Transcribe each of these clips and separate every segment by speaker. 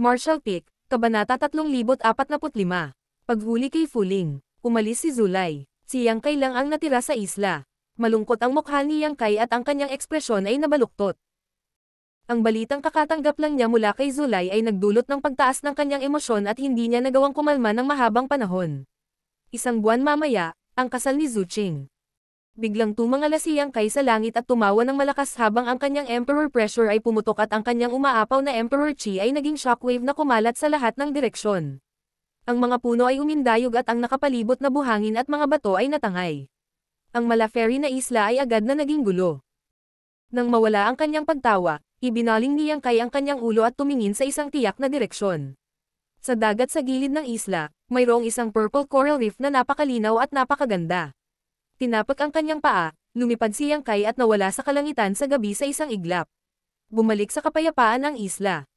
Speaker 1: Marshall Peak, Kabanata 3045. Paghuli kay Fuling. Umalis si Zulay. Si Yang Kai lang ang natira sa isla. Malungkot ang mukha ni Yang Kai at ang kanyang ekspresyon ay nabaluktot. Ang balitang kakatanggap lang niya mula kay Zulay ay nagdulot ng pagtaas ng kanyang emosyon at hindi niya nagawang kumalma ng mahabang panahon. Isang buwan mamaya, ang kasal ni Zuching. Biglang tumangala si Yang Kai sa langit at tumawa ng malakas habang ang kanyang emperor pressure ay pumutok at ang kanyang umaapaw na emperor chi ay naging shockwave na kumalat sa lahat ng direksyon. Ang mga puno ay umindayog at ang nakapalibot na buhangin at mga bato ay natangay. Ang Malaferry na isla ay agad na naging gulo. Nang mawala ang kanyang pagtawa, ibinaling ni Yang Kai ang kanyang ulo at tumingin sa isang tiyak na direksyon. Sa dagat sa gilid ng isla, mayroong isang purple coral reef na napakalinaw at napakaganda. Tinapak ang kanyang paa, lumipad si Yang Kai at nawala sa kalangitan sa gabi sa isang iglap. Bumalik sa kapayapaan ang isla.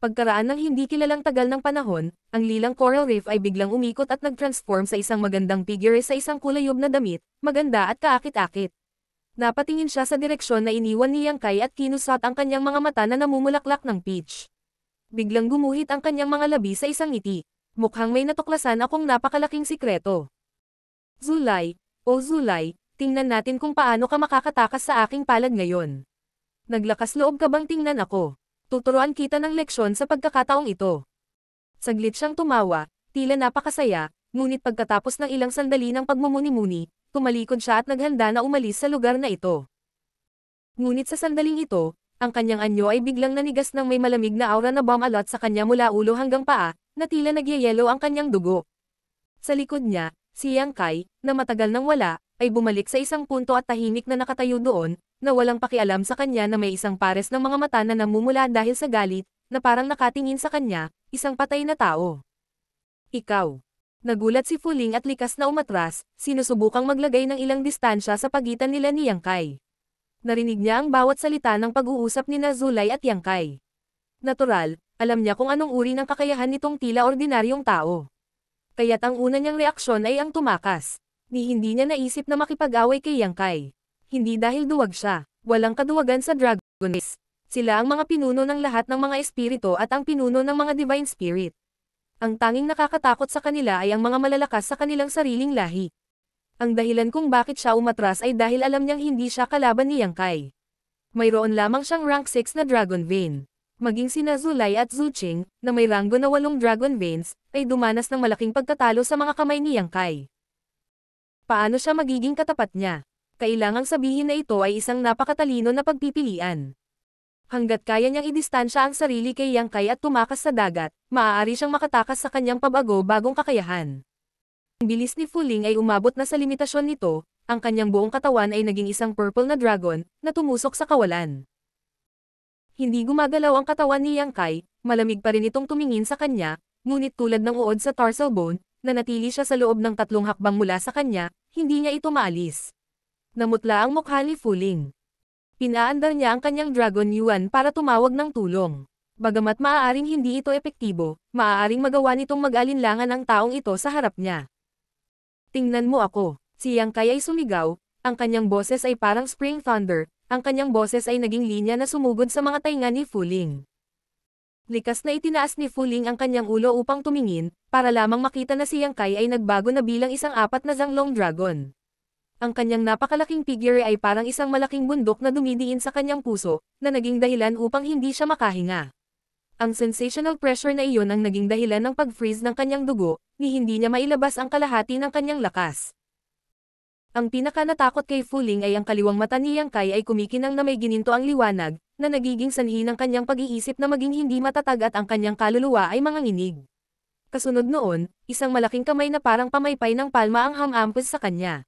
Speaker 1: Pagkaraan ng hindi kilalang tagal ng panahon, ang lilang coral reef ay biglang umikot at nag-transform sa isang magandang figure sa isang kulayob na damit, maganda at kaakit-akit. Napatingin siya sa direksyon na iniwan ni Yang Kai at kinusat ang kanyang mga mata na namumulaklak ng peach. Biglang gumuhit ang kanyang mga labi sa isang ngiti. Mukhang may natuklasan akong napakalaking sikreto. Zulay, o Zulay, tingnan natin kung paano ka makakatakas sa aking palad ngayon. Naglakas loob ka bang tingnan ako? Tuturuan kita ng leksyon sa pagkakataong ito. Saglit siyang tumawa, tila napakasaya, ngunit pagkatapos ng ilang sandali ng pagmumuni-muni, tumalikod siya at naghanda na umalis sa lugar na ito. Ngunit sa sandaling ito, ang kanyang anyo ay biglang nanigas ng may malamig na aura na bomb alot sa kanya mula ulo hanggang paa, na tila nagyayelo ang kanyang dugo. Sa likod niya, Si Yang Kai, na matagal nang wala, ay bumalik sa isang punto at tahimik na nakatayo doon, na walang pakialam sa kanya na may isang pares ng mga mata na namumula dahil sa galit, na parang nakatingin sa kanya, isang patay na tao. Ikaw. Nagulat si Fuling at likas na umatras, sinusubukang maglagay ng ilang distansya sa pagitan nila ni Yang Kai. Narinig niya ang bawat salita ng pag-uusap ni Zulay at Yang Kai. Natural, alam niya kung anong uri ng kakayahan nitong tila ordinaryong tao kaya't ang una niyang reaksyon ay ang tumakas. Ni hindi niya naisip na makipag-away kay Yang Kai. Hindi dahil duwag siya, walang kaduwagan sa Dragon Race. Sila ang mga pinuno ng lahat ng mga espiritu at ang pinuno ng mga divine spirit. Ang tanging nakakatakot sa kanila ay ang mga malalakas sa kanilang sariling lahi. Ang dahilan kung bakit siya umatras ay dahil alam niyang hindi siya kalaban ni Yang Kai. Mayroon lamang siyang rank 6 na Dragon Vein maging sina Zulay at Zuching, na may ranggo na walong Dragon Veins, ay dumanas ng malaking pagtatalo sa mga kamay ni Yang Kai. Paano siya magiging katapat niya? Kailangang sabihin na ito ay isang napakatalino na pagpipilian. Hanggat kaya niyang idistansya ang sarili kay Yang Kai at tumakas sa dagat, maaari siyang makatakas sa kanyang pabago bagong kakayahan. Ang bilis ni Fuling ay umabot na sa limitasyon nito, ang kanyang buong katawan ay naging isang purple na dragon, na tumusok sa kawalan. Hindi gumagalaw ang katawan ni Yang Kai, malamig pa rin itong tumingin sa kanya, ngunit tulad ng uod sa tarsal bone, na natili siya sa loob ng tatlong hakbang mula sa kanya, hindi niya ito maalis. Namutla ang mukha ni Fuling. Pinaandar niya ang kanyang Dragon Yuan para tumawag ng tulong. Bagamat maaaring hindi ito epektibo, maaaring magawa nitong mag-alinlangan ang taong ito sa harap niya. Tingnan mo ako, si Yang Kai ay sumigaw, ang kanyang boses ay parang spring thunder, ang kanyang boses ay naging linya na sumugod sa mga tainga ni Fuling. Likas na itinaas ni Fuling ang kanyang ulo upang tumingin, para lamang makita na si Yang Kai ay nagbago na bilang isang apat na Zanglong Dragon. Ang kanyang napakalaking figure ay parang isang malaking bundok na dumidiin sa kanyang puso, na naging dahilan upang hindi siya makahinga. Ang sensational pressure na iyon ang naging dahilan ng pag-freeze ng kanyang dugo, ni hindi niya mailabas ang kalahati ng kanyang lakas. Ang pinaka natakot kay Fuling ay ang kaliwang mata ni Yang Kai ay kumikinang na may gininto ang liwanag, na nagiging sanhi ng kanyang pag-iisip na maging hindi matatag at ang kanyang kaluluwa ay manganginig. Kasunod noon, isang malaking kamay na parang pamaypay ng palma ang hamampos sa kanya.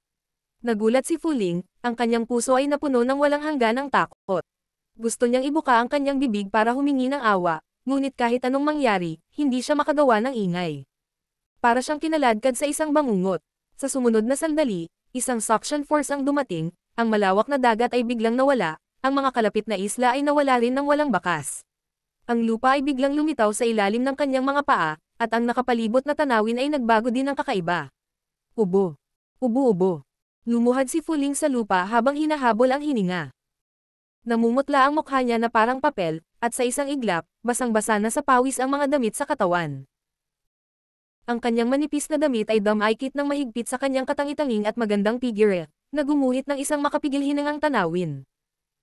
Speaker 1: Nagulat si Fuling, ang kanyang puso ay napuno ng walang hangganang takot. Gusto niyang ibuka ang kanyang bibig para humingi ng awa, ngunit kahit anong mangyari, hindi siya makagawa ng ingay. Para siyang kinaladkad sa isang bangungot. Sa sumunod na sandali, isang suction force ang dumating, ang malawak na dagat ay biglang nawala, ang mga kalapit na isla ay nawala rin ng walang bakas. Ang lupa ay biglang lumitaw sa ilalim ng kanyang mga paa, at ang nakapalibot na tanawin ay nagbago din ng kakaiba. Ubo. Ubo-ubo. Lumuhad si Fuling sa lupa habang hinahabol ang hininga. Namumutla ang mukha niya na parang papel, at sa isang iglap, basang-basa na sa pawis ang mga damit sa katawan. Ang kanyang manipis na damit ay damaykit ng mahigpit sa kanyang katangitanging at magandang figure, na gumuhit ng isang makapigil hinangang tanawin.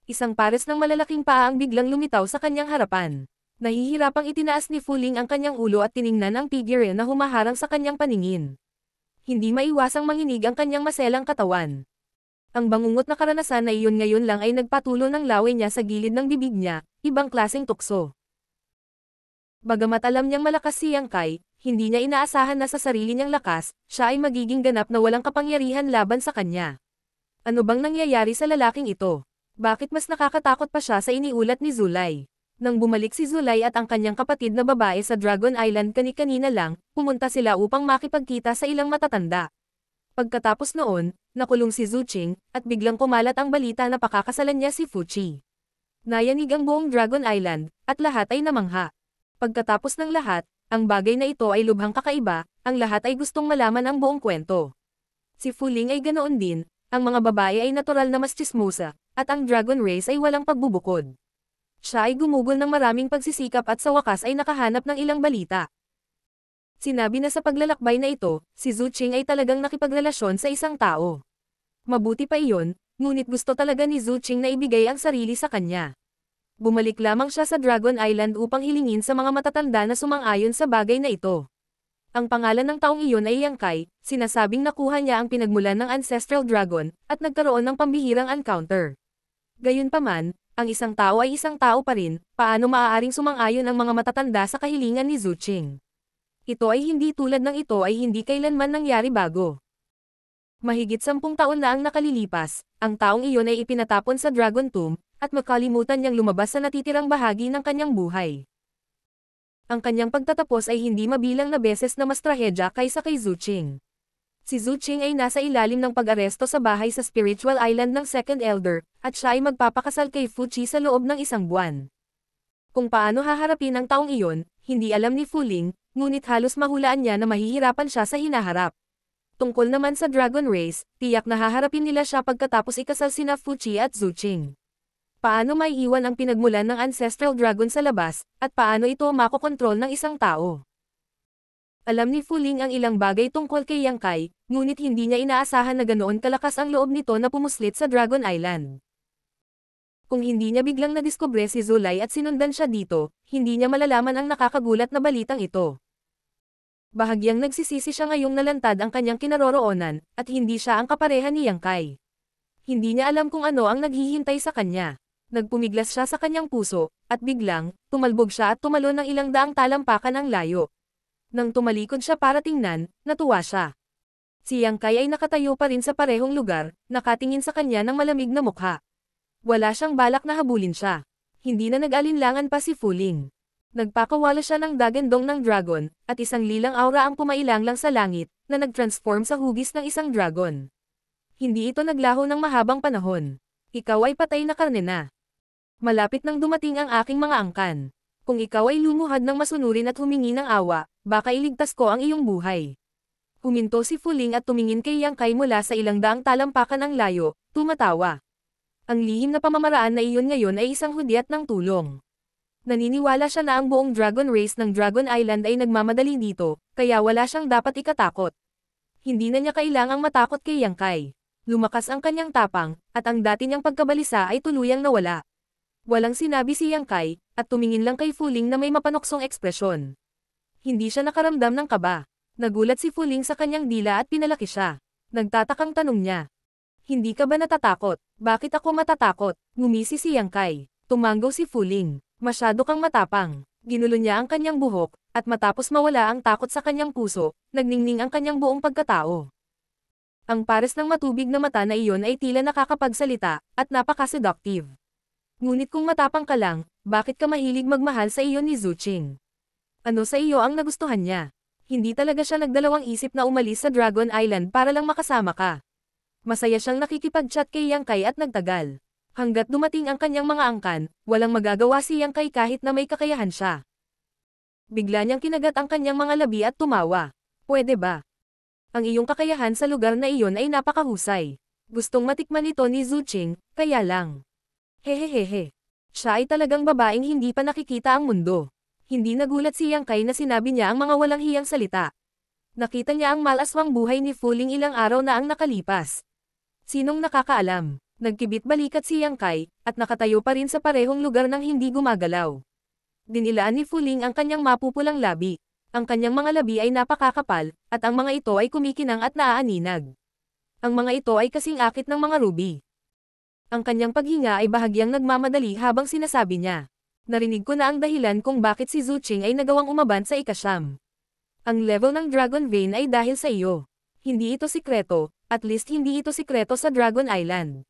Speaker 1: Isang pares ng malalaking paa ang biglang lumitaw sa kanyang harapan. Nahihirapang itinaas ni Fuling ang kanyang ulo at tiningnan ang figure na humaharang sa kanyang paningin. Hindi maiwasang manginig ang kanyang maselang katawan. Ang bangungot na karanasan na iyon ngayon lang ay nagpatulo ng laway niya sa gilid ng bibig niya, ibang klaseng tukso. Bagamat alam niyang malakas si Yang Kai, hindi niya inaasahan na sa sarili niyang lakas, siya ay magiging ganap na walang kapangyarihan laban sa kanya. Ano bang nangyayari sa lalaking ito? Bakit mas nakakatakot pa siya sa iniulat ni Zulay? Nang bumalik si Zulay at ang kanyang kapatid na babae sa Dragon Island kani-kanina lang, pumunta sila upang makipagkita sa ilang matatanda. Pagkatapos noon, nakulong si Zuching, at biglang kumalat ang balita na pakakasalan niya si Fuchi. Nayanig ang buong Dragon Island, at lahat ay namangha. Pagkatapos ng lahat, ang bagay na ito ay lubhang kakaiba, ang lahat ay gustong malaman ang buong kwento. Si Fuling ay ganoon din, ang mga babae ay natural na mas chismosa, at ang Dragon Race ay walang pagbubukod. Siya ay gumugol ng maraming pagsisikap at sa wakas ay nakahanap ng ilang balita. Sinabi na sa paglalakbay na ito, si Zhu Qing ay talagang nakipagrelasyon sa isang tao. Mabuti pa iyon, ngunit gusto talaga ni Zhu Qing na ibigay ang sarili sa kanya. Bumalik lamang siya sa Dragon Island upang hilingin sa mga matatanda na sumang-ayon sa bagay na ito. Ang pangalan ng taong iyon ay Yang Kai, sinasabing nakuha niya ang pinagmulan ng Ancestral Dragon, at nagkaroon ng pambihirang encounter. Gayunpaman, ang isang tao ay isang tao pa rin, paano maaaring sumang-ayon ang mga matatanda sa kahilingan ni Zuching. Ito ay hindi tulad ng ito ay hindi kailanman nangyari bago. Mahigit sampung taon na ang nakalilipas, ang taong iyon ay ipinatapon sa Dragon Tomb, at makalimutan niyang lumabas sa natitirang bahagi ng kanyang buhay. Ang kanyang pagtatapos ay hindi mabilang na beses na mas trahedya kaysa kay Zuching. Si Zuching ay nasa ilalim ng pag-aresto sa bahay sa Spiritual Island ng Second Elder, at siya ay magpapakasal kay Fuchi sa loob ng isang buwan. Kung paano haharapin ang taong iyon, hindi alam ni Fuling, ngunit halos mahulaan niya na mahihirapan siya sa hinaharap. Tungkol naman sa Dragon Race, tiyak na haharapin nila siya pagkatapos ikasal sina Fuchi at Zuching. Paano may iwan ang pinagmulan ng Ancestral Dragon sa labas, at paano ito makokontrol ng isang tao? Alam ni Fuling ang ilang bagay tungkol kay Yang Kai, ngunit hindi niya inaasahan na ganoon kalakas ang loob nito na pumuslit sa Dragon Island. Kung hindi niya biglang nadiskubre si Zulay at sinundan siya dito, hindi niya malalaman ang nakakagulat na balitang ito. Bahagyang nagsisisi siya ngayong nalantad ang kanyang kinaroroonan, at hindi siya ang kapareha ni Yang Kai. Hindi niya alam kung ano ang naghihintay sa kanya. Nagpumiglas siya sa kanyang puso, at biglang, tumalbog siya at tumalon ng ilang daang talampakan ang layo. Nang tumalikod siya para tingnan, natuwa siya. Si Yang Kai ay nakatayo pa rin sa parehong lugar, nakatingin sa kanya ng malamig na mukha. Wala siyang balak na habulin siya. Hindi na nag-alinlangan pa si Fuling. Nagpakawala siya ng dagandong ng dragon, at isang lilang aura ang pumailang lang sa langit, na nag-transform sa hugis ng isang dragon. Hindi ito naglaho ng mahabang panahon. Ikaw ay patay na karne na. Malapit nang dumating ang aking mga angkan. Kung ikaw ay lumuhad ng masunurin at humingi ng awa, baka iligtas ko ang iyong buhay. Huminto si Fuling at tumingin kay Yang Kai mula sa ilang daang talampakan ng layo, tumatawa. Ang lihim na pamamaraan na iyon ngayon ay isang hudyat ng tulong. Naniniwala siya na ang buong Dragon Race ng Dragon Island ay nagmamadali dito, kaya wala siyang dapat ikatakot. Hindi na niya kailangang matakot kay Yang Kai. Lumakas ang kanyang tapang, at ang dati niyang pagkabalisa ay tuluyang nawala. Walang sinabi si Yang Kai, at tumingin lang kay Fuling na may mapanoksong ekspresyon. Hindi siya nakaramdam ng kaba. Nagulat si Fuling sa kanyang dila at pinalaki siya. Nagtatakang tanong niya. Hindi ka ba natatakot? Bakit ako matatakot? Ngumisi si Yang Kai. Tumanggaw si Fuling. Masyado kang matapang. Ginulo niya ang kanyang buhok, at matapos mawala ang takot sa kanyang puso, nagningning ang kanyang buong pagkatao. Ang pares ng matubig na mata na iyon ay tila nakakapagsalita, at napaka-seductive. Ngunit kung matapang ka lang, bakit ka mahilig magmahal sa iyo ni Zuching? Ano sa iyo ang nagustuhan niya? Hindi talaga siya nagdalawang isip na umalis sa Dragon Island para lang makasama ka. Masaya siyang nakikipag-chat kay Yang Kai at nagtagal. Hanggat dumating ang kanyang mga angkan, walang magagawa si Yang Kai kahit na may kakayahan siya. Bigla niyang kinagat ang kanyang mga labi at tumawa. Pwede ba? Ang iyong kakayahan sa lugar na iyon ay napakahusay. Gustong matikman ito ni Zuching, kaya lang. Hehehehe. Siya ay talagang babaeng hindi pa nakikita ang mundo. Hindi nagulat si Yang Kai na sinabi niya ang mga walang hiyang salita. Nakita niya ang malaswang buhay ni Fuling ilang araw na ang nakalipas. Sinong nakakaalam? Nagkibit balikat si Yang Kai, at nakatayo pa rin sa parehong lugar nang hindi gumagalaw. Dinilaan ni Fuling ang kanyang mapupulang labi. Ang kanyang mga labi ay napakakapal, at ang mga ito ay kumikinang at naaaninag. Ang mga ito ay kasing akit ng mga ruby. Ang kanyang paghinga ay bahagyang nagmamadali habang sinasabi niya. Narinig ko na ang dahilan kung bakit si Zhu Qing ay nagawang umaban sa ikasyam. Ang level ng Dragon Vein ay dahil sa iyo. Hindi ito sikreto, at least hindi ito sikreto sa Dragon Island.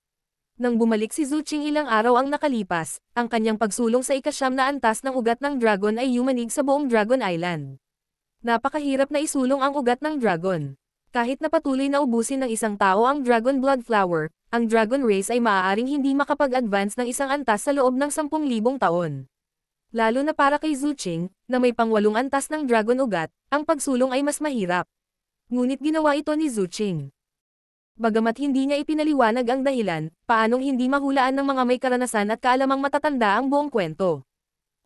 Speaker 1: Nang bumalik si Zuching ilang araw ang nakalipas, ang kanyang pagsulong sa ikasyam na antas ng ugat ng dragon ay yumanig sa buong Dragon Island. Napakahirap na isulong ang ugat ng dragon. Kahit na patuloy na ubusin ng isang tao ang Dragon Blood Flower, ang Dragon Race ay maaaring hindi makapag-advance ng isang antas sa loob ng 10,000 taon. Lalo na para kay Zuching, na may pangwalong antas ng Dragon Ugat, ang pagsulong ay mas mahirap. Ngunit ginawa ito ni Zuching. Bagamat hindi niya ipinaliwanag ang dahilan, paanong hindi mahulaan ng mga may karanasan at kaalamang matatanda ang buong kwento.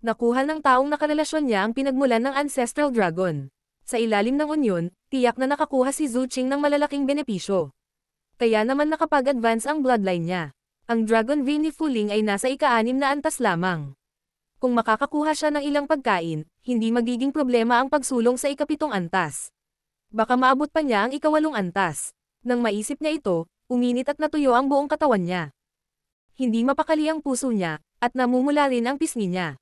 Speaker 1: Nakuha ng taong nakarelasyon niya ang pinagmulan ng Ancestral Dragon. Sa ilalim ng unyon, tiyak na nakakuha si Zuching ng malalaking benepisyo. Kaya naman nakapag-advance ang bloodline niya. Ang Dragon V ni Fuling ay nasa ika-anim na antas lamang. Kung makakakuha siya ng ilang pagkain, hindi magiging problema ang pagsulong sa ikapitong antas. Baka maabot pa niya ang ikawalong antas. Nang maisip niya ito, uminit at natuyo ang buong katawan niya. Hindi mapakali ang puso niya, at namumula rin ang pisngi niya.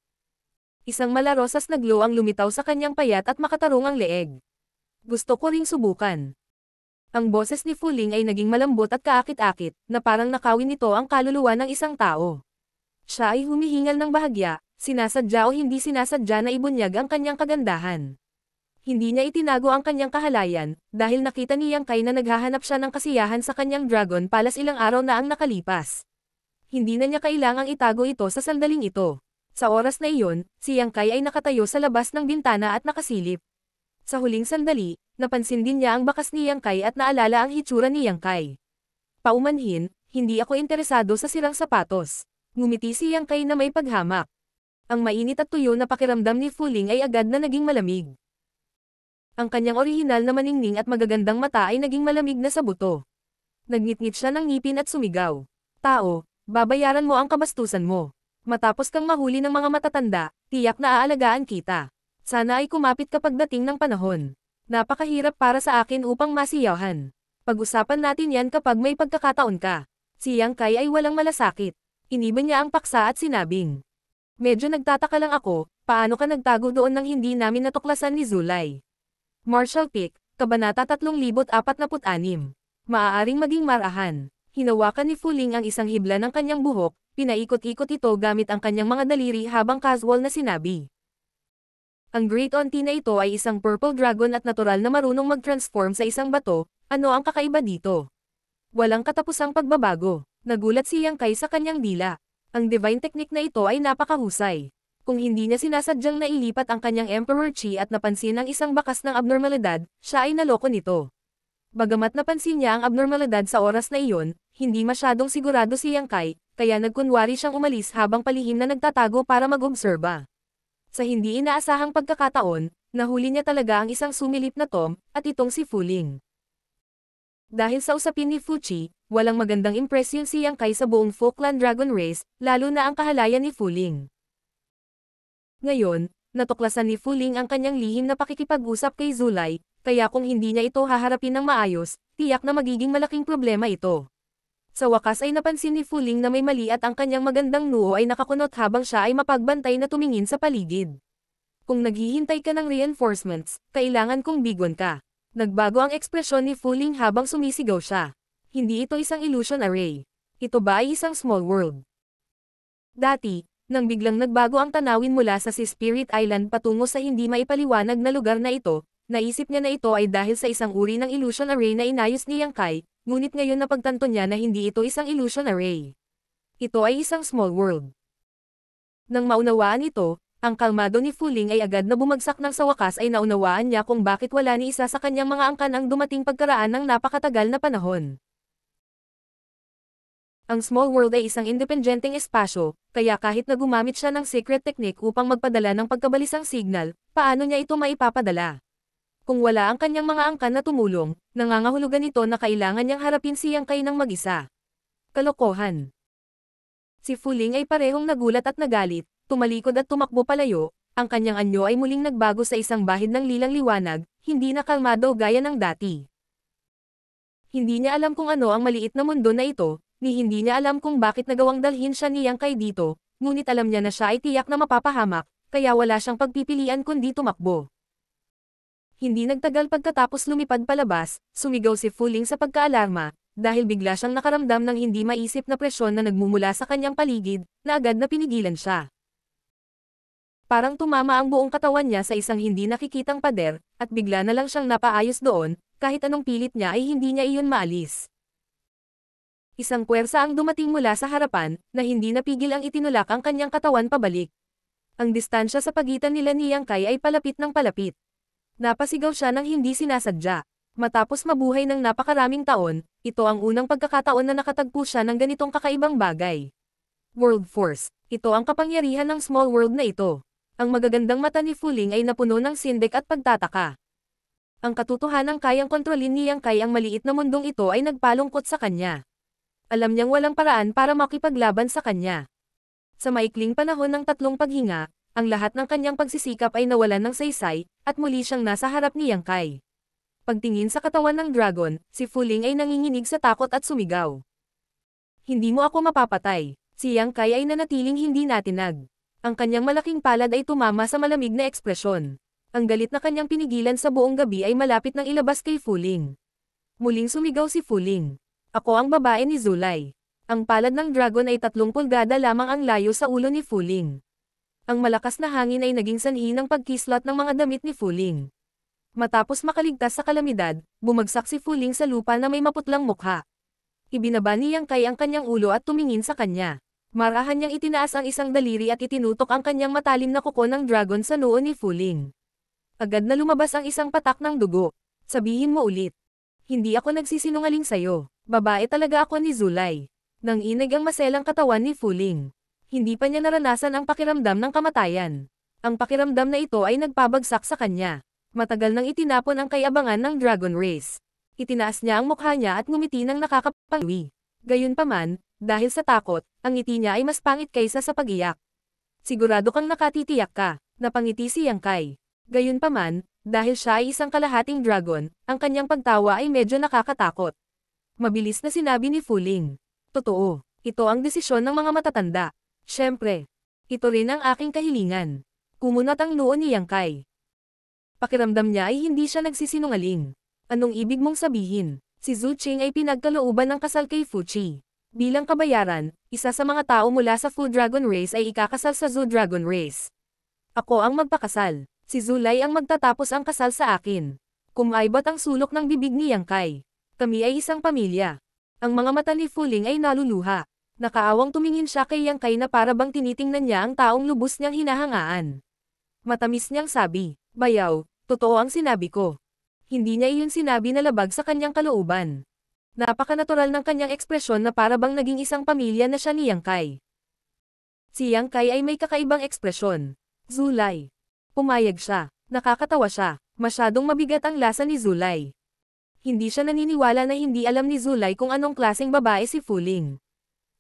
Speaker 1: Isang malarosas na glow ang lumitaw sa kanyang payat at makatarungang leeg. Gusto ko ring subukan. Ang boses ni Fuling ay naging malambot at kaakit-akit, na parang nakawin nito ang kaluluwa ng isang tao. Siya ay humihingal ng bahagya, sinasadya o hindi sinasadya na ibunyag ang kanyang kagandahan. Hindi niya itinago ang kanyang kahalayan, dahil nakita ni Yang Kai na naghahanap siya ng kasiyahan sa kanyang Dragon Palace ilang araw na ang nakalipas. Hindi na niya kailangang itago ito sa sandaling ito. Sa oras na iyon, si Yang Kai ay nakatayo sa labas ng bintana at nakasilip. Sa huling sandali, napansin din niya ang bakas ni Yang Kai at naalala ang hitsura ni Yang Kai. Paumanhin, hindi ako interesado sa sirang sapatos. Ngumiti si Yang Kai na may paghamak. Ang mainit at tuyo na pakiramdam ni Fuling ay agad na naging malamig. Ang kanyang orihinal na maningning at magagandang mata ay naging malamig na sa buto. Nagngit-ngit siya ng ngipin at sumigaw. Tao, babayaran mo ang kabastusan mo. Matapos kang mahuli ng mga matatanda, tiyak na aalagaan kita. Sana ay kumapit kapag dating ng panahon. Napakahirap para sa akin upang masiyahan. Pag-usapan natin yan kapag may pagkakataon ka. Si Yang Kai ay walang malasakit. Iniba niya ang paksa at sinabing. Medyo nagtataka lang ako, paano ka nagtago doon nang hindi namin natuklasan ni Zulay. Marshall Peak, Kabanata 3046. Maaaring maging marahan. Hinawakan ni Fuling ang isang hibla ng kanyang buhok, pinaikot-ikot ito gamit ang kanyang mga daliri habang casual na sinabi. Ang Great Auntie na ito ay isang purple dragon at natural na marunong mag-transform sa isang bato, ano ang kakaiba dito? Walang katapusang pagbabago. Nagulat si Yang Kai sa kanyang dila. Ang divine technique na ito ay napakahusay kung hindi niya sinasadyang nailipat ang kanyang Emperor Chi at napansin ang isang bakas ng abnormalidad, siya ay naloko nito. Bagamat napansin niya ang abnormalidad sa oras na iyon, hindi masyadong sigurado si Yang Kai, kaya nagkunwari siyang umalis habang palihim na nagtatago para mag-obserba. Sa hindi inaasahang pagkakataon, nahuli niya talaga ang isang sumilip na Tom, at itong si Fuling. Dahil sa usapin ni Fuchi, walang magandang impresyon si Yang Kai sa buong Falkland Dragon Race, lalo na ang kahalayan ni Fuling. Ngayon, natuklasan ni Fuling ang kanyang lihim na pakikipag-usap kay Zulay, kaya kung hindi niya ito haharapin ng maayos, tiyak na magiging malaking problema ito. Sa wakas ay napansin ni Fuling na may mali at ang kanyang magandang noo ay nakakunot habang siya ay mapagbantay na tumingin sa paligid. Kung naghihintay ka ng reinforcements, kailangan kong bigon ka. Nagbago ang ekspresyon ni Fuling habang sumisigaw siya. Hindi ito isang illusion array. Ito ba ay isang small world? Dati, nang biglang nagbago ang tanawin mula sa si Spirit Island patungo sa hindi maipaliwanag na lugar na ito, naisip niya na ito ay dahil sa isang uri ng illusion array na inayos ni Yang Kai, ngunit ngayon napagtanto niya na hindi ito isang illusion array. Ito ay isang small world. Nang maunawaan ito, ang kalmado ni Fuling ay agad na bumagsak nang sa wakas ay naunawaan niya kung bakit wala ni isa sa kanyang mga angkan ang dumating pagkaraan ng napakatagal na panahon. Ang small world ay isang independenteng espasyo, kaya kahit na gumamit siya ng secret technique upang magpadala ng pagkabalisang signal, paano niya ito maipapadala? Kung wala ang kanyang mga angkan na tumulong, nangangahulugan ito na kailangan niyang harapin siyang kay ng mag-isa. Kalokohan. Si Fuling ay parehong nagulat at nagalit, tumalikod at tumakbo palayo, ang kanyang anyo ay muling nagbago sa isang bahid ng lilang liwanag, hindi na kalmado gaya ng dati. Hindi niya alam kung ano ang maliit na mundo na ito, ni hindi niya alam kung bakit nagawang dalhin siya niyang kay dito, ngunit alam niya na siya ay tiyak na mapapahamak, kaya wala siyang pagpipilian kundi tumakbo. Hindi nagtagal pagkatapos lumipad palabas, sumigaw si Fuling sa pagkaalarma, dahil bigla siyang nakaramdam ng hindi maisip na presyon na nagmumula sa kanyang paligid, na agad na pinigilan siya. Parang tumama ang buong katawan niya sa isang hindi nakikitang pader, at bigla na lang siyang napaayos doon, kahit anong pilit niya ay hindi niya iyon maalis. Isang puwersa ang dumating mula sa harapan, na hindi napigil ang itinulak ang kanyang katawan pabalik. Ang distansya sa pagitan nila ni Yang Kai ay palapit ng palapit. Napasigaw siya ng hindi sinasadya. Matapos mabuhay ng napakaraming taon, ito ang unang pagkakataon na nakatagpo siya ng ganitong kakaibang bagay. World Force. Ito ang kapangyarihan ng small world na ito. Ang magagandang mata ni Fuling ay napuno ng sindik at pagtataka. Ang katotohanang kayang kontrolin niyang kay ang maliit na mundong ito ay nagpalungkot sa kanya. Alam niyang walang paraan para makipaglaban sa kanya. Sa maikling panahon ng tatlong paghinga, ang lahat ng kanyang pagsisikap ay nawalan ng saysay, at muli siyang nasa harap ni Yang Kai. Pagtingin sa katawan ng dragon, si Fuling ay nanginginig sa takot at sumigaw. Hindi mo ako mapapatay. Si Yang Kai ay nanatiling hindi natinag. Ang kanyang malaking palad ay tumama sa malamig na ekspresyon. Ang galit na kanyang pinigilan sa buong gabi ay malapit ng ilabas kay Fuling. Muling sumigaw si Fuling. Ako ang babae ni Zulay. Ang palad ng dragon ay tatlong pulgada lamang ang layo sa ulo ni Fuling. Ang malakas na hangin ay naging sanhi ng pagkislot ng mga damit ni Fuling. Matapos makaligtas sa kalamidad, bumagsak si Fuling sa lupa na may maputlang mukha. Ibinaba niyang kay ang kanyang ulo at tumingin sa kanya. Marahan niyang itinaas ang isang daliri at itinutok ang kanyang matalim na kuko ng dragon sa noo ni Fuling. Agad na lumabas ang isang patak ng dugo. Sabihin mo ulit. Hindi ako nagsisinungaling sayo. Babae talaga ako ni Zulay. Nang inig ang maselang katawan ni Fuling hindi pa niya naranasan ang pakiramdam ng kamatayan. Ang pakiramdam na ito ay nagpabagsak sa kanya. Matagal nang itinapon ang kayabangan ng Dragon Race. Itinaas niya ang mukha niya at ngumiti ng nakakapangwi. Gayunpaman, dahil sa takot, ang ngiti niya ay mas pangit kaysa sa pagiyak. Sigurado kang nakatitiyak ka, napangiti si Yang Kai. Gayunpaman, dahil siya ay isang kalahating dragon, ang kanyang pagtawa ay medyo nakakatakot. Mabilis na sinabi ni Fuling. Totoo, ito ang desisyon ng mga matatanda. Siyempre, ito rin ang aking kahilingan. Kumunat ang noo ni Yang Kai. Pakiramdam niya ay hindi siya nagsisinungaling. Anong ibig mong sabihin? Si Zhu Qing ay pinagkalooban ng kasal kay Fu Chi. Bilang kabayaran, isa sa mga tao mula sa Fu Dragon Race ay ikakasal sa Zhu Dragon Race. Ako ang magpakasal. Si Zulay ang magtatapos ang kasal sa akin. Kumaibot ang sulok ng bibig ni Yang Kai. Kami ay isang pamilya. Ang mga mata ni Fuling ay naluluha. Nakaawang tumingin siya kay Yang Kai na para bang tinitingnan niya ang taong lubos niyang hinahangaan. Matamis niyang sabi, Bayaw, totoo ang sinabi ko. Hindi niya iyon sinabi na labag sa kanyang kalooban. Napakanatural ng kanyang ekspresyon na para bang naging isang pamilya na siya ni Yang Kai. Si Yang Kai ay may kakaibang ekspresyon. Zulay. Pumayag siya. Nakakatawa siya. Masyadong mabigat ang lasa ni Zulay. Hindi siya naniniwala na hindi alam ni Zulay kung anong klaseng babae si Fuling.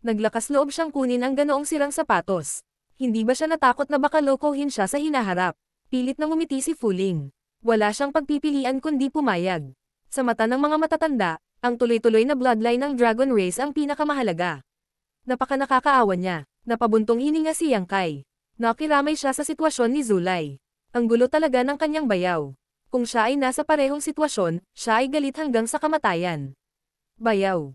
Speaker 1: Naglakas loob siyang kunin ang ganoong sirang sapatos. Hindi ba siya natakot na baka lokohin siya sa hinaharap? Pilit na ngumiti si Fuling. Wala siyang pagpipilian kundi pumayag. Sa mata ng mga matatanda, ang tuloy-tuloy na bloodline ng Dragon Race ang pinakamahalaga. Napaka nakakaawa niya. Napabuntong hininga si Yang Kai. Nakiramay siya sa sitwasyon ni Zulay. Ang gulo talaga ng kanyang bayaw. Kung siya ay nasa parehong sitwasyon, siya ay galit hanggang sa kamatayan. Bayaw.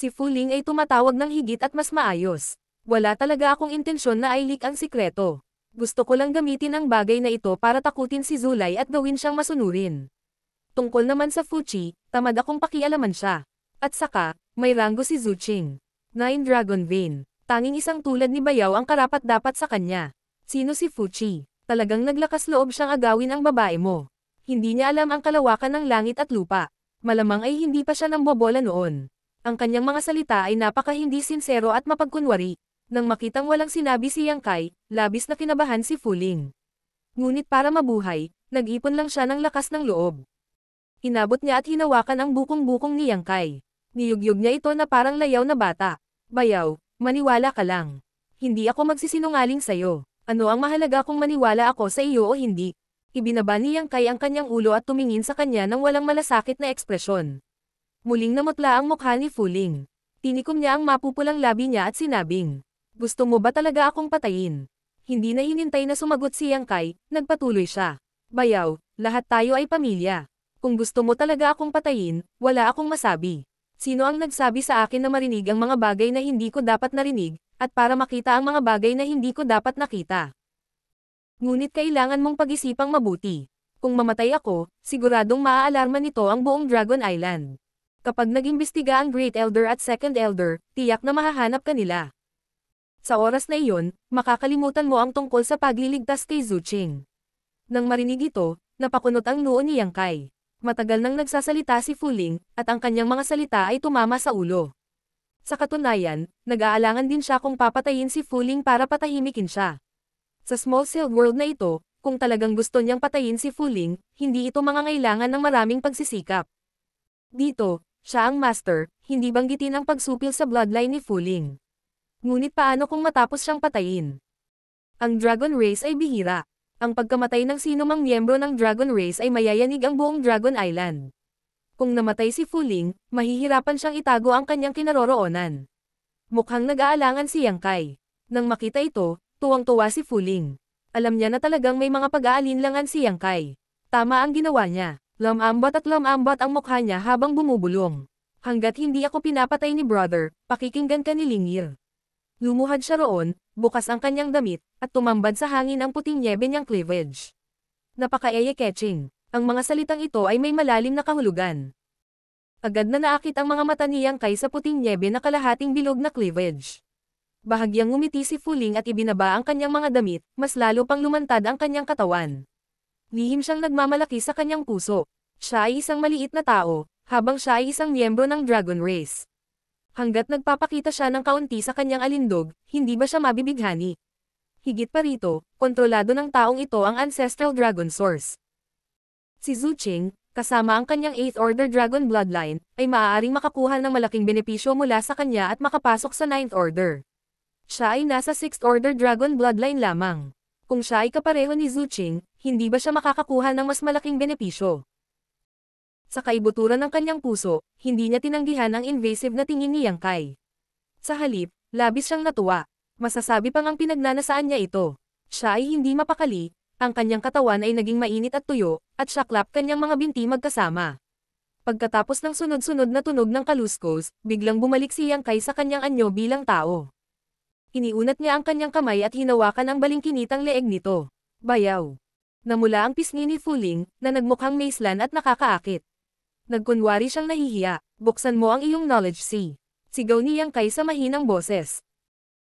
Speaker 1: Si Fuling ay tumatawag ng higit at mas maayos. Wala talaga akong intensyon na i-leak ang sikreto. Gusto ko lang gamitin ang bagay na ito para takutin si Zulay at gawin siyang masunurin. Tungkol naman sa Fuchi, tamad akong pakialaman siya. At saka, may ranggo si Zuching. Nine Dragon Vein. Tanging isang tulad ni Bayaw ang karapat dapat sa kanya. Sino si Fuchi? Talagang naglakas loob siyang agawin ang babae mo. Hindi niya alam ang kalawakan ng langit at lupa. Malamang ay hindi pa siya nambobola noon. Ang kanyang mga salita ay napaka hindi sinsero at mapagkunwari. Nang makitang walang sinabi si Yang Kai, labis na kinabahan si Fuling. Ngunit para mabuhay, nag-ipon lang siya ng lakas ng loob. Inabot niya at hinawakan ang bukong-bukong ni Yang Kai. Niyugyug niya ito na parang layaw na bata. Bayaw, maniwala ka lang. Hindi ako magsisinungaling sa'yo. Ano ang mahalaga kung maniwala ako sa iyo o hindi? Ibinaba ni Yang Kai ang kanyang ulo at tumingin sa kanya ng walang malasakit na ekspresyon. Muling namutla ang mukha ni Fuling. Tinikom niya ang mapupulang labi niya at sinabing, Gusto mo ba talaga akong patayin? Hindi na hinintay na sumagot si Yang Kai, nagpatuloy siya. Bayaw, lahat tayo ay pamilya. Kung gusto mo talaga akong patayin, wala akong masabi. Sino ang nagsabi sa akin na marinig ang mga bagay na hindi ko dapat narinig, at para makita ang mga bagay na hindi ko dapat nakita? Ngunit kailangan mong pag-isipang mabuti. Kung mamatay ako, siguradong maaalarma nito ang buong Dragon Island. Kapag nag-imbestiga ang Great Elder at Second Elder, tiyak na mahahanap ka nila. Sa oras na iyon, makakalimutan mo ang tungkol sa pagliligtas kay Zuching. Nang marinig ito, napakunot ang noo ni Yang Kai. Matagal nang nagsasalita si Fuling, at ang kanyang mga salita ay tumama sa ulo. Sa katunayan, nag-aalangan din siya kung papatayin si Fuling para patahimikin siya. Sa small sealed world na ito, kung talagang gusto niyang patayin si Fuling, hindi ito mangangailangan ng maraming pagsisikap. Dito, siya ang master, hindi banggitin ang pagsupil sa bloodline ni Fuling. Ngunit paano kung matapos siyang patayin? Ang Dragon Race ay bihira. Ang pagkamatay ng sino mang miyembro ng Dragon Race ay mayayanig ang buong Dragon Island. Kung namatay si Fuling, mahihirapan siyang itago ang kanyang kinaroroonan. Mukhang nag-aalangan si Yang Kai. Nang makita ito, tuwang-tuwa si Fuling. Alam niya na talagang may mga pag-aalinlangan si Yang Kai. Tama ang ginawa niya. Lamambot at lamambot ang mukha niya habang bumubulong. Hanggat hindi ako pinapatay ni brother, pakikinggan ka ni Lingir. Lumuhad siya roon, bukas ang kanyang damit, at tumambad sa hangin ang puting niebe niyang cleavage. Napaka-eye-catching. Ang mga salitang ito ay may malalim na kahulugan. Agad na naakit ang mga mata niyang kay sa puting niebe na kalahating bilog na cleavage. Bahagyang ngumiti si Fuling at ibinaba ang kanyang mga damit, mas lalo pang lumantad ang kanyang katawan. Lihim siyang nagmamalaki sa kanyang puso. Siya ay isang maliit na tao, habang siya ay isang miyembro ng Dragon Race. Hanggat nagpapakita siya ng kaunti sa kanyang alindog, hindi ba siya mabibighani? Higit pa rito, kontrolado ng taong ito ang Ancestral Dragon Source. Si Zhu Qing, kasama ang kanyang 8th Order Dragon Bloodline, ay maaaring makakuha ng malaking benepisyo mula sa kanya at makapasok sa 9th Order. Siya ay nasa 6th Order Dragon Bloodline lamang. Kung siya ay kapareho ni Zhu Qing, hindi ba siya makakakuha ng mas malaking benepisyo? Sa kaibuturan ng kanyang puso, hindi niya tinanggihan ang invasive na tingin ni Yang Kai. Sa halip, labis siyang natuwa. Masasabi pang ang pinagnanasaan niya ito. Siya ay hindi mapakali, ang kanyang katawan ay naging mainit at tuyo, at saklap kanyang mga binti magkasama. Pagkatapos ng sunod-sunod na tunog ng kaluskos, biglang bumalik si Yang Kai sa kanyang anyo bilang tao. Iniunat niya ang kanyang kamay at hinawakan ang balingkinitang leeg nito. Bayaw. Namula ang pisngi ni Fuling, na nagmukhang maislan at nakakaakit. Nagkunwari siyang nahihiya, buksan mo ang iyong knowledge sea. Sigaw ni Yang Kai sa mahinang boses.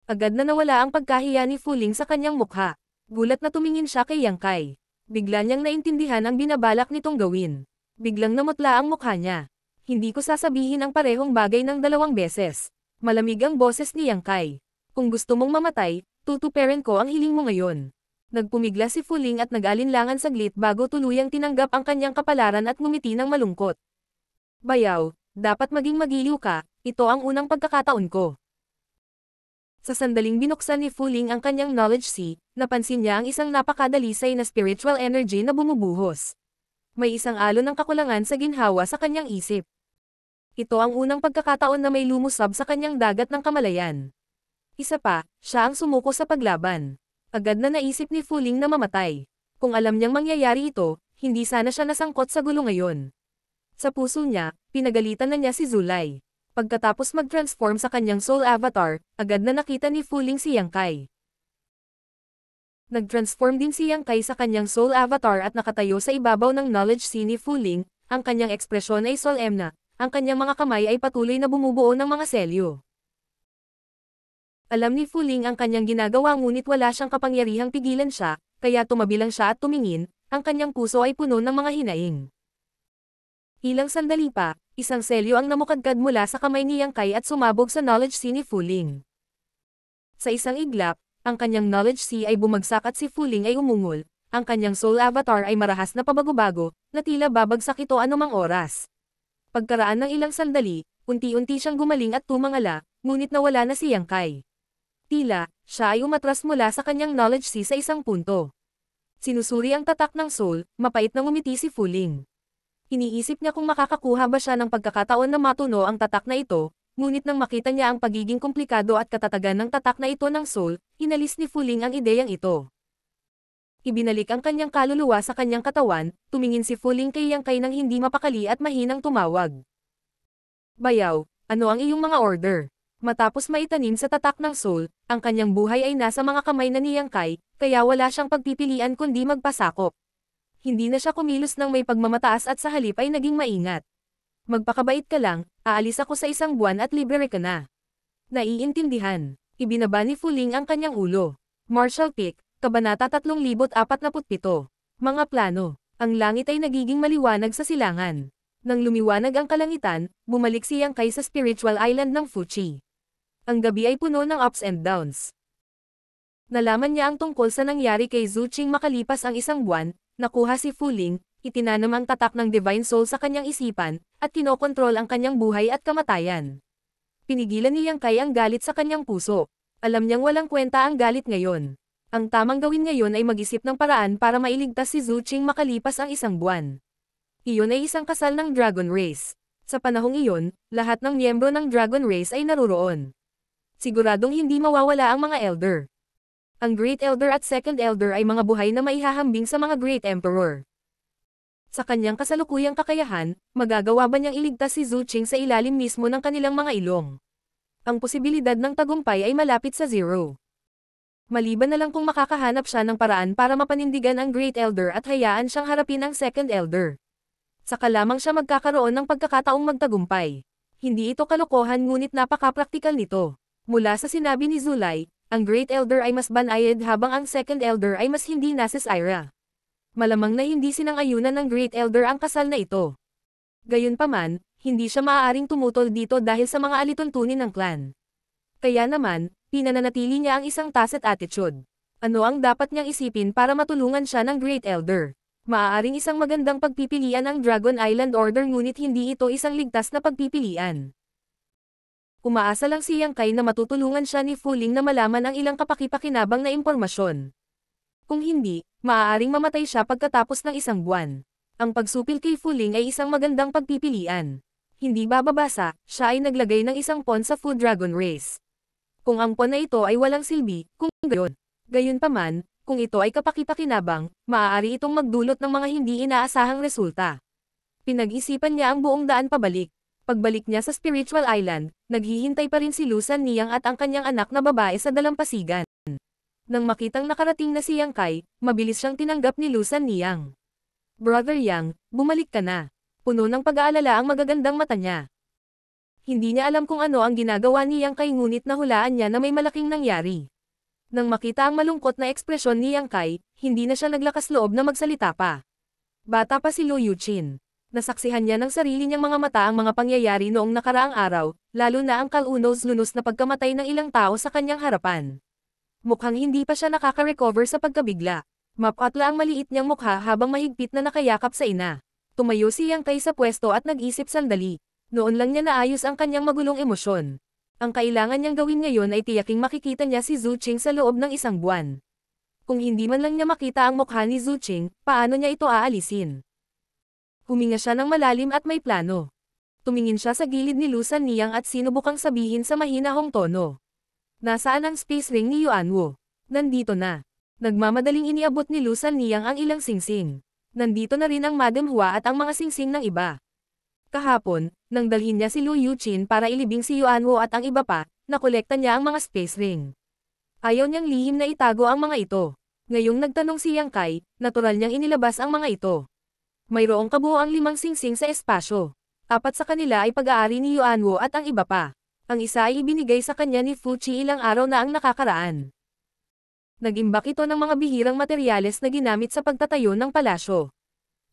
Speaker 1: Agad na nawala ang pagkahiya ni Fuling sa kanyang mukha. Gulat na tumingin siya kay Yang Kai. Bigla niyang naintindihan ang binabalak nitong gawin. Biglang namutla ang mukha niya. Hindi ko sasabihin ang parehong bagay ng dalawang beses. Malamig ang boses ni Yang Kai. Kung gusto mong mamatay, tutuperin ko ang hiling mo ngayon. Nagpumigla si Fuling at nag-alinlangan saglit bago tuluyang tinanggap ang kanyang kapalaran at ngumiti ng malungkot. Bayaw, dapat maging magiliw ka, ito ang unang pagkakataon ko. Sa sandaling binuksan ni Fuling ang kanyang knowledge sea, napansin niya ang isang napakadalisay na spiritual energy na bumubuhos. May isang alon ng kakulangan sa ginhawa sa kanyang isip. Ito ang unang pagkakataon na may lumusab sa kanyang dagat ng kamalayan. Isa pa, siya ang sumuko sa paglaban. Agad na naisip ni Fuling na mamatay. Kung alam niyang mangyayari ito, hindi sana siya nasangkot sa gulo ngayon. Sa puso niya, pinagalitan na niya si Zulay. Pagkatapos mag-transform sa kanyang soul avatar, agad na nakita ni Fuling si Yang Kai. Nag-transform din si Yang Kai sa kanyang soul avatar at nakatayo sa ibabaw ng knowledge sea ni Fuling, ang kanyang ekspresyon ay solemn na, ang kanyang mga kamay ay patuloy na bumubuo ng mga selyo. Alam ni Fuling ang kanyang ginagawa ngunit wala siyang kapangyarihang pigilan siya, kaya tumabi lang siya at tumingin, ang kanyang puso ay puno ng mga hinaing. Ilang sandali pa, isang selyo ang namukadkad mula sa kamay ni Yang Kai at sumabog sa knowledge sea ni Fuling. Sa isang iglap, ang kanyang knowledge sea ay bumagsak at si Fuling ay umungol, ang kanyang soul avatar ay marahas na pabago-bago, na tila babagsak ito anumang oras. Pagkaraan ng ilang sandali, unti-unti siyang gumaling at tumangala, ngunit nawala na si Yang Kai. Tila, siya ay umatras mula sa kanyang knowledge sea sa isang punto. Sinusuri ang tatak ng soul, mapait na ngumiti si Fuling. Iniisip niya kung makakakuha ba siya ng pagkakataon na matuno ang tatak na ito, ngunit nang makita niya ang pagiging komplikado at katatagan ng tatak na ito ng soul, hinalis ni Fuling ang ideyang ito. Ibinalik ang kanyang kaluluwa sa kanyang katawan, tumingin si Fuling kay Yang Kai nang hindi mapakali at mahinang tumawag. Bayaw, ano ang iyong mga order? Matapos maitanim sa tatak ng soul, ang kanyang buhay ay nasa mga kamay na ni Yang Kai, kaya wala siyang pagpipilian kundi magpasakop. Hindi na siya kumilos ng may pagmamataas at sa halip ay naging maingat. Magpakabait ka lang, aalis ako sa isang buwan at libre ka na. Naiintindihan. Ibinaba ni Fuling ang kanyang ulo. Marshall Pick, Kabanata 3047. Mga plano. Ang langit ay nagiging maliwanag sa silangan. Nang lumiwanag ang kalangitan, bumalik si Yang Kai sa spiritual island ng Fuchi. Ang gabi ay puno ng ups and downs. Nalaman niya ang tungkol sa nangyari kay Zhu Qing makalipas ang isang buwan, nakuha si Fuling, itinanam ang tatak ng Divine Soul sa kanyang isipan, at kinokontrol ang kanyang buhay at kamatayan. Pinigilan ni Yang Kai ang galit sa kanyang puso. Alam niyang walang kwenta ang galit ngayon. Ang tamang gawin ngayon ay mag-isip ng paraan para mailigtas si Zhu Qing makalipas ang isang buwan. Iyon ay isang kasal ng Dragon Race. Sa panahong iyon, lahat ng miyembro ng Dragon Race ay naruroon. Siguradong hindi mawawala ang mga Elder. Ang Great Elder at Second Elder ay mga buhay na maihahambing sa mga Great Emperor. Sa kanyang kasalukuyang kakayahan, magagawa ba niyang iligtas si Zhu Qing sa ilalim mismo ng kanilang mga ilong? Ang posibilidad ng tagumpay ay malapit sa zero. Maliban na lang kung makakahanap siya ng paraan para mapanindigan ang Great Elder at hayaan siyang harapin ang Second Elder. Saka lamang siya magkakaroon ng pagkakataong magtagumpay. Hindi ito kalokohan ngunit napaka-praktikal nito. Mula sa sinabi ni Zulay, ang Great Elder ay mas banayad habang ang Second Elder ay mas hindi nasis Ira. Malamang na hindi sinang-ayunan ng Great Elder ang kasal na ito. Gayunpaman, hindi siya maaaring tumutol dito dahil sa mga alituntunin ng clan. Kaya naman, pinananatili niya ang isang tacit attitude. Ano ang dapat niyang isipin para matulungan siya ng Great Elder? Maaaring isang magandang pagpipilian ang Dragon Island Order ngunit hindi ito isang ligtas na pagpipilian. Umaasa lang si Yang Kai na matutulungan siya ni Fuling na malaman ang ilang kapakipakinabang na impormasyon. Kung hindi, maaaring mamatay siya pagkatapos ng isang buwan. Ang pagsupil kay Fuling ay isang magandang pagpipilian. Hindi bababasa, siya ay naglagay ng isang pon sa Food Dragon Race kung ang pon na ito ay walang silbi, kung gayon. Gayunpaman, kung ito ay kapakipakinabang, maaari itong magdulot ng mga hindi inaasahang resulta. Pinag-isipan niya ang buong daan pabalik. Pagbalik niya sa Spiritual Island, naghihintay pa rin si Lusan Niyang at ang kanyang anak na babae sa dalampasigan. Nang makitang nakarating na si Yang Kai, mabilis siyang tinanggap ni Lusan Niyang. Brother Yang, bumalik ka na. Puno ng pag-aalala ang magagandang mata niya. Hindi niya alam kung ano ang ginagawa niyang kay ngunit nahulaan niya na may malaking nangyari. Nang makita ang malungkot na ekspresyon ni Yang Kai, hindi na siya naglakas loob na magsalita pa. Bata pa si Lu Yuchin. Nasaksihan niya ng sarili niyang mga mata ang mga pangyayari noong nakaraang araw, lalo na ang kalunos-lunos na pagkamatay ng ilang tao sa kanyang harapan. Mukhang hindi pa siya nakaka-recover sa pagkabigla. Mapatla ang maliit niyang mukha habang mahigpit na nakayakap sa ina. Tumayo si Yang Kai sa pwesto at nag-isip sandali. Noon lang niya naayos ang kanyang magulong emosyon. Ang kailangan niyang gawin ngayon ay tiyaking makikita niya si Zhu Qing sa loob ng isang buwan. Kung hindi man lang niya makita ang mukha ni Zhu Qing, paano niya ito aalisin? Huminga siya ng malalim at may plano. Tumingin siya sa gilid ni Lusan Niyang at sinubukang sabihin sa mahinahong tono. Nasaan ang space ring ni Yuanwu? Nandito na. Nagmamadaling iniabot ni Lusan Niyang ang ilang singsing. Nandito na rin ang Madam Hua at ang mga singsing ng iba. Kahapon, nang dalhin niya si Lu Yuchin para ilibing si Yuanwo at ang iba pa, nakolekta niya ang mga space ring. Ayaw niyang lihim na itago ang mga ito. Ngayong nagtanong si Yang Kai, natural niyang inilabas ang mga ito. Mayroong kabuoang limang singsing sa espasyo. Apat sa kanila ay pag-aari ni Yuanwo at ang iba pa. Ang isa ay ibinigay sa kanya ni Fuchi ilang araw na ang nakakaraan. Nagimbak ito ng mga bihirang materyales na ginamit sa pagtatayo ng palasyo.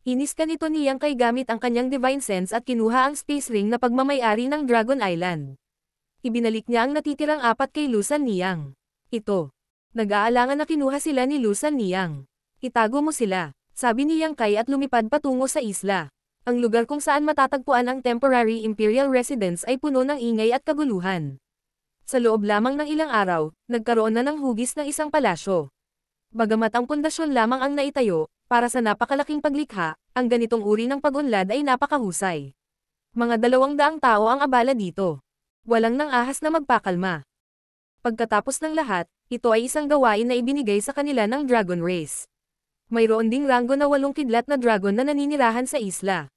Speaker 1: Iniskan ito ni Yang Kai gamit ang kanyang Divine Sense at kinuha ang Space Ring na pagmamayari ng Dragon Island. Ibinalik niya ang natitirang apat kay Lusan Niyang. Ito. Nag-aalangan na kinuha sila ni Lusan Niyang. Itago mo sila, sabi ni Yang Kai at lumipad patungo sa isla. Ang lugar kung saan matatagpuan ang temporary imperial residence ay puno ng ingay at kaguluhan. Sa loob lamang ng ilang araw, nagkaroon na ng hugis ng isang palasyo. Bagamat ang pundasyon lamang ang naitayo, para sa napakalaking paglikha, ang ganitong uri ng pag-unlad ay napakahusay. Mga dalawang daang tao ang abala dito. Walang nang ahas na magpakalma. Pagkatapos ng lahat, ito ay isang gawain na ibinigay sa kanila ng Dragon Race. Mayroon ding ranggo na walong kidlat na dragon na naninirahan sa isla.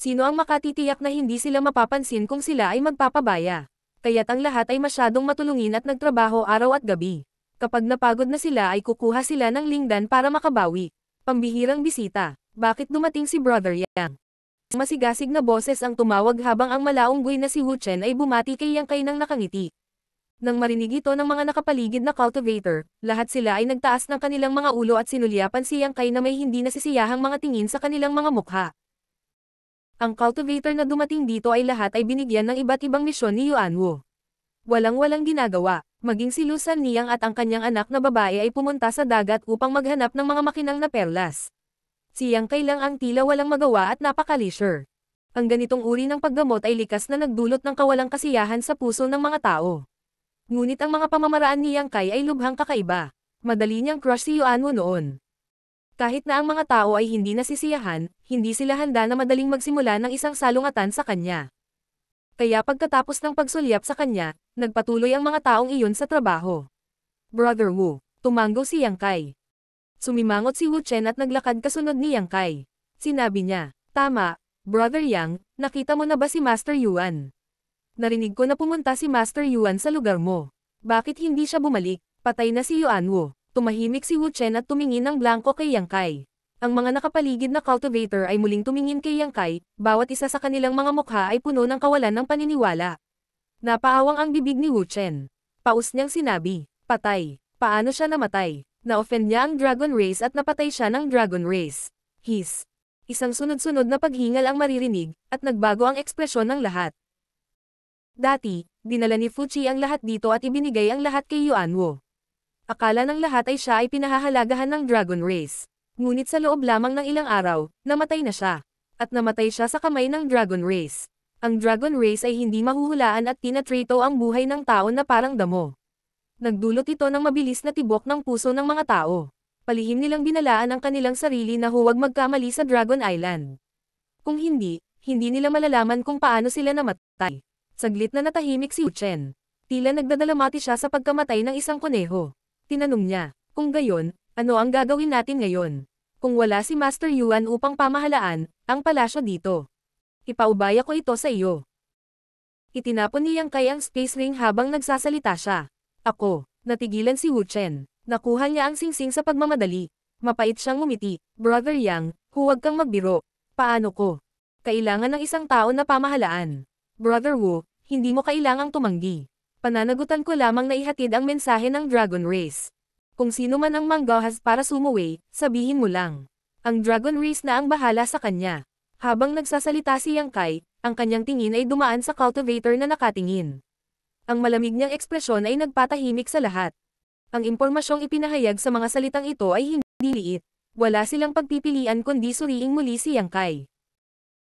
Speaker 1: Sino ang makatitiyak na hindi sila mapapansin kung sila ay magpapabaya? Kaya't ang lahat ay masyadong matulungin at nagtrabaho araw at gabi. Kapag napagod na sila ay kukuha sila ng lingdan para makabawi. Pambihirang bisita. Bakit dumating si Brother Yang? Masigasig na boses ang tumawag habang ang malaunggoy na si Wu Chen ay bumati kay Yang Kai nang nakangiti. Nang marinig ito ng mga nakapaligid na cultivator, lahat sila ay nagtaas ng kanilang mga ulo at sinulyapan si Yang Kai na may hindi nasisiyahang mga tingin sa kanilang mga mukha. Ang cultivator na dumating dito ay lahat ay binigyan ng iba't ibang misyon ni Yuan Wu. Walang-walang ginagawa, maging si Lusan Niyang at ang kanyang anak na babae ay pumunta sa dagat upang maghanap ng mga makinang na perlas. Siyang kailang ang tila walang magawa at napakalisure. Ang ganitong uri ng paggamot ay likas na nagdulot ng kawalang kasiyahan sa puso ng mga tao. Ngunit ang mga pamamaraan ni Yang Kai ay lubhang kakaiba. Madali niyang crush si Yuan Wu noon. Kahit na ang mga tao ay hindi nasisiyahan, hindi sila handa na madaling magsimula ng isang salungatan sa kanya. Kaya pagkatapos ng pagsulyap sa kanya, nagpatuloy ang mga taong iyon sa trabaho. Brother Wu, tumango si Yang Kai. Sumimangot si Wu Chen at naglakad kasunod ni Yang Kai. Sinabi niya, Tama, Brother Yang, nakita mo na ba si Master Yuan? Narinig ko na pumunta si Master Yuan sa lugar mo. Bakit hindi siya bumalik? Patay na si Yuan Wu. Tumahimik si Wu Chen at tumingin ng blanco kay Yang Kai. Ang mga nakapaligid na cultivator ay muling tumingin kay Yang Kai, bawat isa sa kanilang mga mukha ay puno ng kawalan ng paniniwala. Napaawang ang bibig ni Wu Chen. Paus niyang sinabi, patay. Paano siya namatay? Na-offend niya ang Dragon Race at napatay siya ng Dragon Race. His. Isang sunod-sunod na paghingal ang maririnig, at nagbago ang ekspresyon ng lahat. Dati, dinala ni Fuchi ang lahat dito at ibinigay ang lahat kay Yuan Wu. Akala ng lahat ay siya ay pinahahalagahan ng Dragon Race. Ngunit sa loob lamang ng ilang araw, namatay na siya. At namatay siya sa kamay ng Dragon Race. Ang Dragon Race ay hindi mahuhulaan at tinatrito ang buhay ng tao na parang damo. Nagdulot ito ng mabilis na tibok ng puso ng mga tao. Palihim nilang binalaan ang kanilang sarili na huwag magkamali sa Dragon Island. Kung hindi, hindi nila malalaman kung paano sila namatay. Saglit na natahimik si Uchen. Tila nagdadalamati siya sa pagkamatay ng isang kuneho. Tinanong niya, kung gayon, ano ang gagawin natin ngayon? Kung wala si Master Yuan upang pamahalaan, ang palasyo dito. Ipaubaya ko ito sa iyo. Itinapon niyang kay ang space ring habang nagsasalita siya. Ako, natigilan si Wu Chen. Nakuha niya ang singsing sa pagmamadali. Mapait siyang ngumiti. Brother Yang, huwag kang magbiro. Paano ko? Kailangan ng isang tao na pamahalaan. Brother Wu, hindi mo kailangang tumanggi. Pananagutan ko lamang na ihatid ang mensahe ng Dragon Race. Kung sino man ang manggahas para sumuwi, sabihin mo lang. Ang Dragon Race na ang bahala sa kanya. Habang nagsasalita si Yang Kai, ang kanyang tingin ay dumaan sa cultivator na nakatingin. Ang malamig niyang ekspresyon ay nagpatahimik sa lahat. Ang impormasyong ipinahayag sa mga salitang ito ay hindi liit. Wala silang pagpipilian kundi suriing muli si Yang Kai.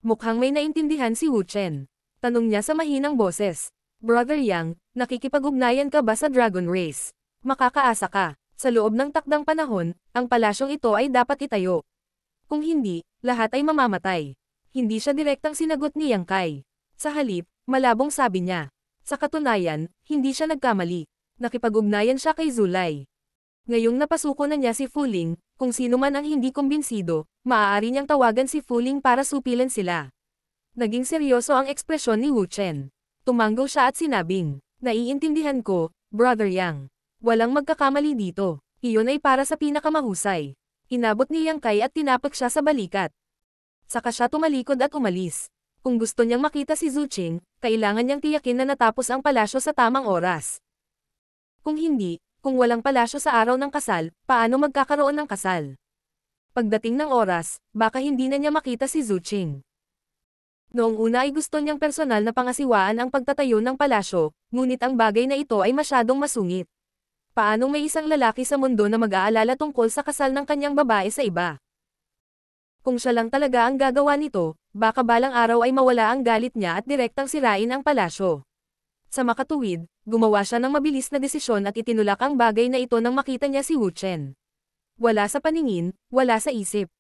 Speaker 1: Mukhang may naintindihan si Wu Chen. Tanong niya sa mahinang boses. Brother Yang, nakikipag-ugnayan ka ba sa Dragon Race? Makakaasa ka. Sa loob ng takdang panahon, ang palasyong ito ay dapat itayo. Kung hindi, lahat ay mamamatay. Hindi siya direktang sinagot ni Yang Kai. Sa halip, malabong sabi niya. Sa katunayan, hindi siya nagkamali. Nakipag-ugnayan siya kay Zulay. Ngayong napasuko na niya si Fuling, kung sino man ang hindi kumbinsido, maaari niyang tawagan si Fuling para supilan sila. Naging seryoso ang ekspresyon ni Wu Chen. Tumanggo siya at sinabing, Naiintindihan ko, Brother Yang. Walang magkakamali dito. Iyon ay para sa pinakamahusay. Inabot ni Yang Kai at tinapak siya sa balikat. Saka siya tumalikod at umalis. Kung gusto niyang makita si Zuching, kailangan niyang tiyakin na natapos ang palasyo sa tamang oras. Kung hindi, kung walang palasyo sa araw ng kasal, paano magkakaroon ng kasal? Pagdating ng oras, baka hindi na niya makita si Zuching. Noong una ay gusto niyang personal na pangasiwaan ang pagtatayo ng palasyo, ngunit ang bagay na ito ay masyadong masungit. Paanong may isang lalaki sa mundo na mag-aalala tungkol sa kasal ng kanyang babae sa iba? Kung siya lang talaga ang gagawa nito, baka balang araw ay mawala ang galit niya at direktang sirain ang palasyo. Sa makatuwid, gumawa siya ng mabilis na desisyon at itinulak ang bagay na ito nang makita niya si Wu Chen. Wala sa paningin, wala sa isip.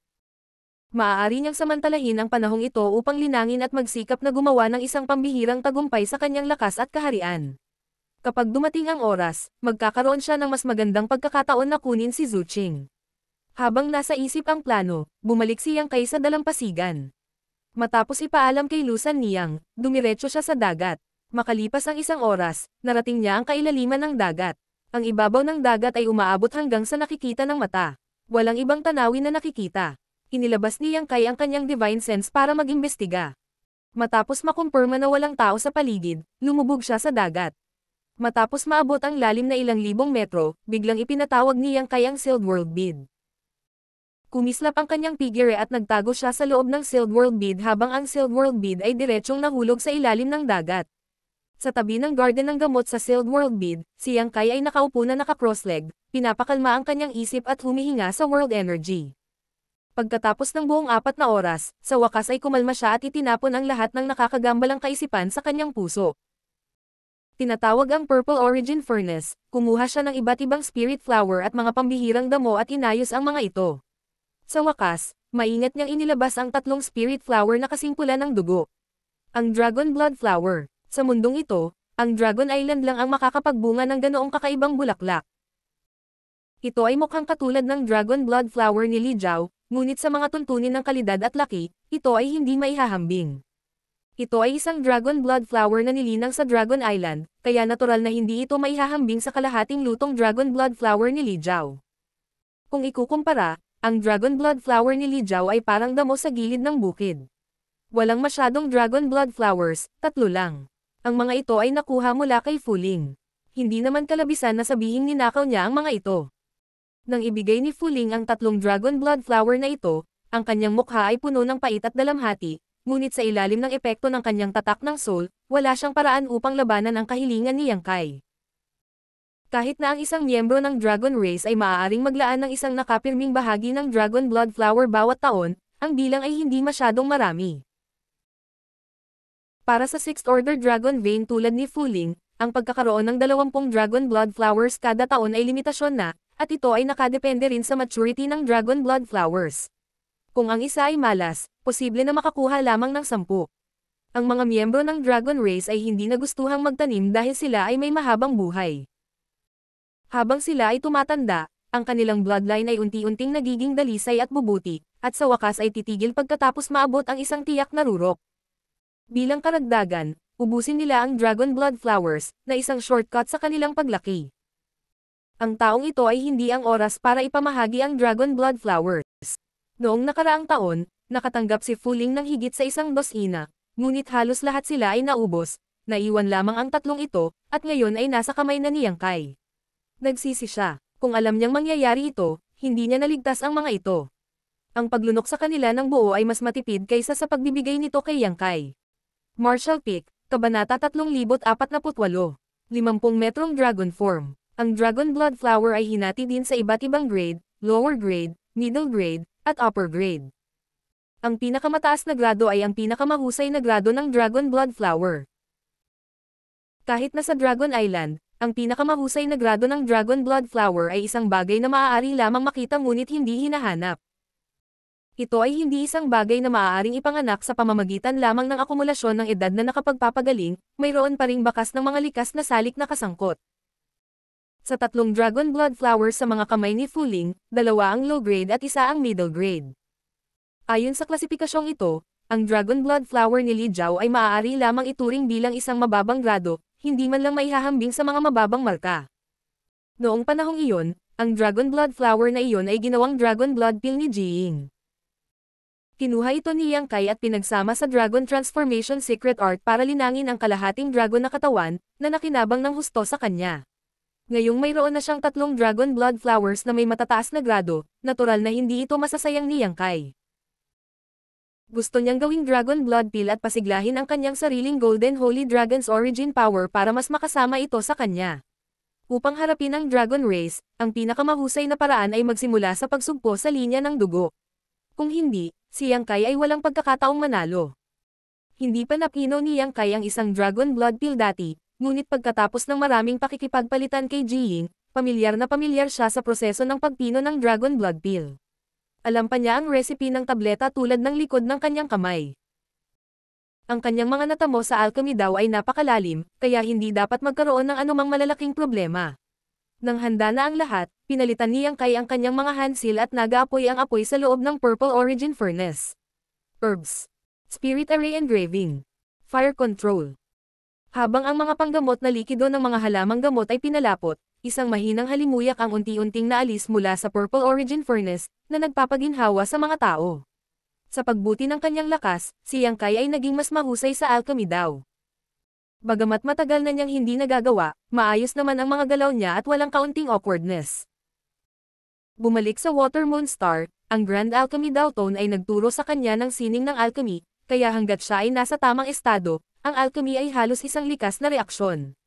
Speaker 1: Maaari niyang samantalahin ang panahong ito upang linangin at magsikap na gumawa ng isang pambihirang tagumpay sa kanyang lakas at kaharian. Kapag dumating ang oras, magkakaroon siya ng mas magandang pagkakataon na kunin si Zuching. Habang nasa isip ang plano, bumalik si Yang Kai sa dalampasigan. Matapos ipaalam kay Lusan Niyang, dumiretso siya sa dagat. Makalipas ang isang oras, narating niya ang kailaliman ng dagat. Ang ibabaw ng dagat ay umaabot hanggang sa nakikita ng mata. Walang ibang tanawin na nakikita. Inilabas ni Yang Kai ang kanyang divine sense para mag-imbestiga. Matapos makumpirma na walang tao sa paligid, lumubog siya sa dagat. Matapos maabot ang lalim na ilang libong metro, biglang ipinatawag ni Yang Kai ang Sealed World Bead. Kumislap ang kanyang figure at nagtago siya sa loob ng Sealed World Bead habang ang Sealed World Bead ay diretsyong nahulog sa ilalim ng dagat. Sa tabi ng garden ng gamot sa Sealed World Bead, si Yang Kai ay nakaupo na naka-cross-leg, pinapakalma ang kanyang isip at humihinga sa World Energy. Pagkatapos ng buong apat na oras, sa wakas ay kumalma siya at itinapon ang lahat ng nakakagambalang kaisipan sa kanyang puso. Tinatawag ang Purple Origin Furnace, kumuha siya ng iba't ibang spirit flower at mga pambihirang damo at inayos ang mga ito. Sa wakas, maingat niyang inilabas ang tatlong spirit flower na kasing pula ng dugo. Ang Dragon Blood Flower, sa mundong ito, ang Dragon Island lang ang makakapagbunga ng ganoong kakaibang bulaklak. Ito ay mukhang katulad ng Dragon Blood Flower ni Li Jiao, ngunit sa mga tuntunin ng kalidad at laki, ito ay hindi maihahambing. Ito ay isang Dragon Blood Flower na nilinang sa Dragon Island, kaya natural na hindi ito maihahambing sa kalahating lutong Dragon Blood Flower ni Li Jiao. Kung ikukumpara, ang Dragon Blood Flower ni Li Jiao ay parang damo sa gilid ng bukid. Walang masyadong Dragon Blood Flowers, tatlo lang. Ang mga ito ay nakuha mula kay Fuling. Hindi naman kalabisan na sabihing ninakaw niya ang mga ito. Nang ibigay ni Fuling ang tatlong dragon blood flower na ito, ang kanyang mukha ay puno ng pait at dalamhati, ngunit sa ilalim ng epekto ng kanyang tatak ng soul, wala siyang paraan upang labanan ang kahilingan ni Yang Kai. Kahit na ang isang miyembro ng Dragon Race ay maaaring maglaan ng isang nakapirming bahagi ng Dragon Blood Flower bawat taon, ang bilang ay hindi masyadong marami. Para sa 6th Order Dragon Vein tulad ni Fuling, ang pagkakaroon ng 20 Dragon Blood Flowers kada taon ay limitasyon na, at ito ay nakadepende rin sa maturity ng Dragon Blood Flowers. Kung ang isa ay malas, posible na makakuha lamang ng 10. Ang mga miyembro ng Dragon Race ay hindi nagustuhang magtanim dahil sila ay may mahabang buhay. Habang sila ay tumatanda, ang kanilang bloodline ay unti-unting nagiging dalisay at bubuti, at sa wakas ay titigil pagkatapos maabot ang isang tiyak na rurok. Bilang karagdagan, ubusin nila ang Dragon Blood Flowers, na isang shortcut sa kanilang paglaki. Ang taong ito ay hindi ang oras para ipamahagi ang Dragon Blood Flowers. Noong nakaraang taon, nakatanggap si Fuling ng higit sa isang dosina, ngunit halos lahat sila ay naubos, naiwan lamang ang tatlong ito, at ngayon ay nasa kamay na ni Yang Kai. Nagsisi siya, kung alam niyang mangyayari ito, hindi niya naligtas ang mga ito. Ang paglunok sa kanila ng buo ay mas matipid kaysa sa pagbibigay nito kay Yang Kai. Marshall Peak, Kabanata 3048, 50 metrong dragon form. Ang dragon blood flower ay hinati din sa iba't ibang grade, lower grade, middle grade, at upper grade. Ang pinakamataas na grado ay ang pinakamahusay na grado ng dragon blood flower. Kahit na sa Dragon Island, ang pinakamahusay na grado ng dragon blood flower ay isang bagay na maaari lamang makita ngunit hindi hinahanap. Ito ay hindi isang bagay na maaaring ipanganak sa pamamagitan lamang ng akumulasyon ng edad na nakapagpapagaling, mayroon pa ring bakas ng mga likas na salik na kasangkot. Sa tatlong dragon blood flowers sa mga kamay ni Fuling, dalawa ang low grade at isa ang middle grade. Ayon sa klasipikasyong ito, ang dragon blood flower ni Li Jiao ay maaari lamang ituring bilang isang mababang grado, hindi man lang maihahambing sa mga mababang marka. Noong panahong iyon, ang dragon blood flower na iyon ay ginawang dragon blood pill ni Jiying. Kinuha ito ni Yang Kai at pinagsama sa Dragon Transformation Secret Art para linangin ang kalahating dragon na katawan, na nakinabang ng husto sa kanya. Ngayong mayroon na siyang tatlong Dragon Blood Flowers na may matataas na grado, natural na hindi ito masasayang ni Yang Kai. Gusto niyang gawing Dragon Blood Pill at pasiglahin ang kanyang sariling Golden Holy Dragon's Origin Power para mas makasama ito sa kanya. Upang harapin ang Dragon Race, ang pinakamahusay na paraan ay magsimula sa pagsugpo sa linya ng dugo. Kung hindi, si Yang Kai ay walang pagkakataong manalo. Hindi pa napino ni Yang Kai ang isang Dragon Blood Pill dati, ngunit pagkatapos ng maraming pakikipagpalitan kay Jiying, pamilyar na pamilyar siya sa proseso ng pagpino ng Dragon Blood Pill. Alam pa niya ang recipe ng tableta tulad ng likod ng kanyang kamay. Ang kanyang mga natamo sa alchemy daw ay napakalalim, kaya hindi dapat magkaroon ng anumang malalaking problema. Nang handa na ang lahat, pinalitan niyang kay ang kanyang mga handsil at nagaapoy ang apoy sa loob ng Purple Origin Furnace. Herbs. Spirit Array Engraving. Fire Control. Habang ang mga panggamot na likido ng mga halamang gamot ay pinalapot, isang mahinang halimuyak ang unti-unting naalis mula sa Purple Origin Furnace, na nagpapaginhawa sa mga tao. Sa pagbuti ng kanyang lakas, si Yang Kai ay naging mas mahusay sa alchemy daw. Bagamat matagal na niyang hindi nagagawa, maayos naman ang mga galaw niya at walang kaunting awkwardness. Bumalik sa Water Moon Star, ang Grand Alchemy Dalton ay nagturo sa kanya ng sining ng alchemy, kaya hanggat siya ay nasa tamang estado, ang alchemy ay halos isang likas na reaksyon.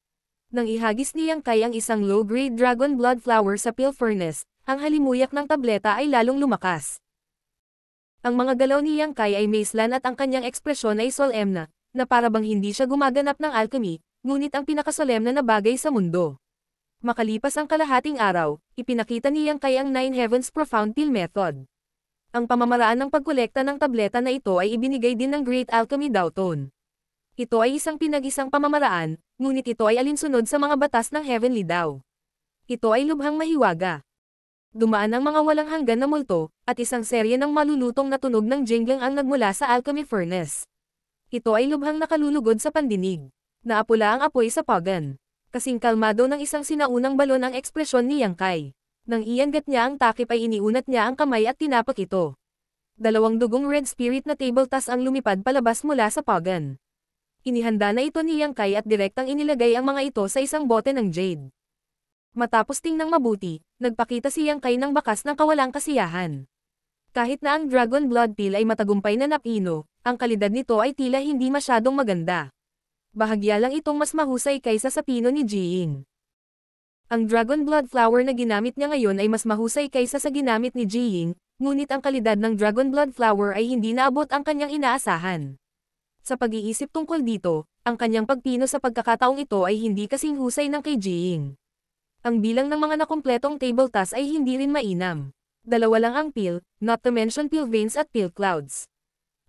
Speaker 1: Nang ihagis ni Yang Kai ang isang low-grade dragon blood flower sa pill furnace, ang halimuyak ng tableta ay lalong lumakas. Ang mga galaw ni Yang Kai ay maislan at ang kanyang ekspresyon ay solemna, na para bang hindi siya gumaganap ng alchemy, ngunit ang pinakasolemna na bagay sa mundo. Makalipas ang kalahating araw, ipinakita ni Yang Kai ang Nine Heavens Profound Pill Method. Ang pamamaraan ng pagkolekta ng tableta na ito ay ibinigay din ng Great Alchemy Dalton. Ito ay isang pinag-isang pamamaraan, ngunit ito ay alinsunod sa mga batas ng Heavenly daw. Ito ay lubhang mahiwaga. Dumaan ang mga walang hanggan na multo, at isang serye ng malulutong na tunog ng jingling ang nagmula sa alchemy furnace. Ito ay lubhang nakalulugod sa pandinig. Naapula ang apoy sa pagan. Kasing kalmado ng isang sinaunang balon ang ekspresyon ni Yang Kai. Nang iyangat niya ang takip ay iniunat niya ang kamay at tinapak ito. Dalawang dugong red spirit na table tas ang lumipad palabas mula sa pagan. Inihanda na ito ni Yang Kai at direktang inilagay ang mga ito sa isang bote ng jade. Matapos tingnang mabuti, nagpakita si Yang Kai ng bakas ng kawalang kasiyahan. Kahit na ang Dragon Blood Pill ay matagumpay na napino, ang kalidad nito ay tila hindi masyadong maganda. Bahagya lang itong mas mahusay kaysa sa pino ni Jiying. Ang Dragon Blood Flower na ginamit niya ngayon ay mas mahusay kaysa sa ginamit ni Jiying, ngunit ang kalidad ng Dragon Blood Flower ay hindi naabot ang kanyang inaasahan. Sa pag-iisip tungkol dito, ang kanyang pagpino sa pagkakataong ito ay hindi kasing husay ng kay Jing. Ang bilang ng mga nakumpletong table task ay hindi rin mainam. Dalawa lang ang pill, not to mention pill veins at pill clouds.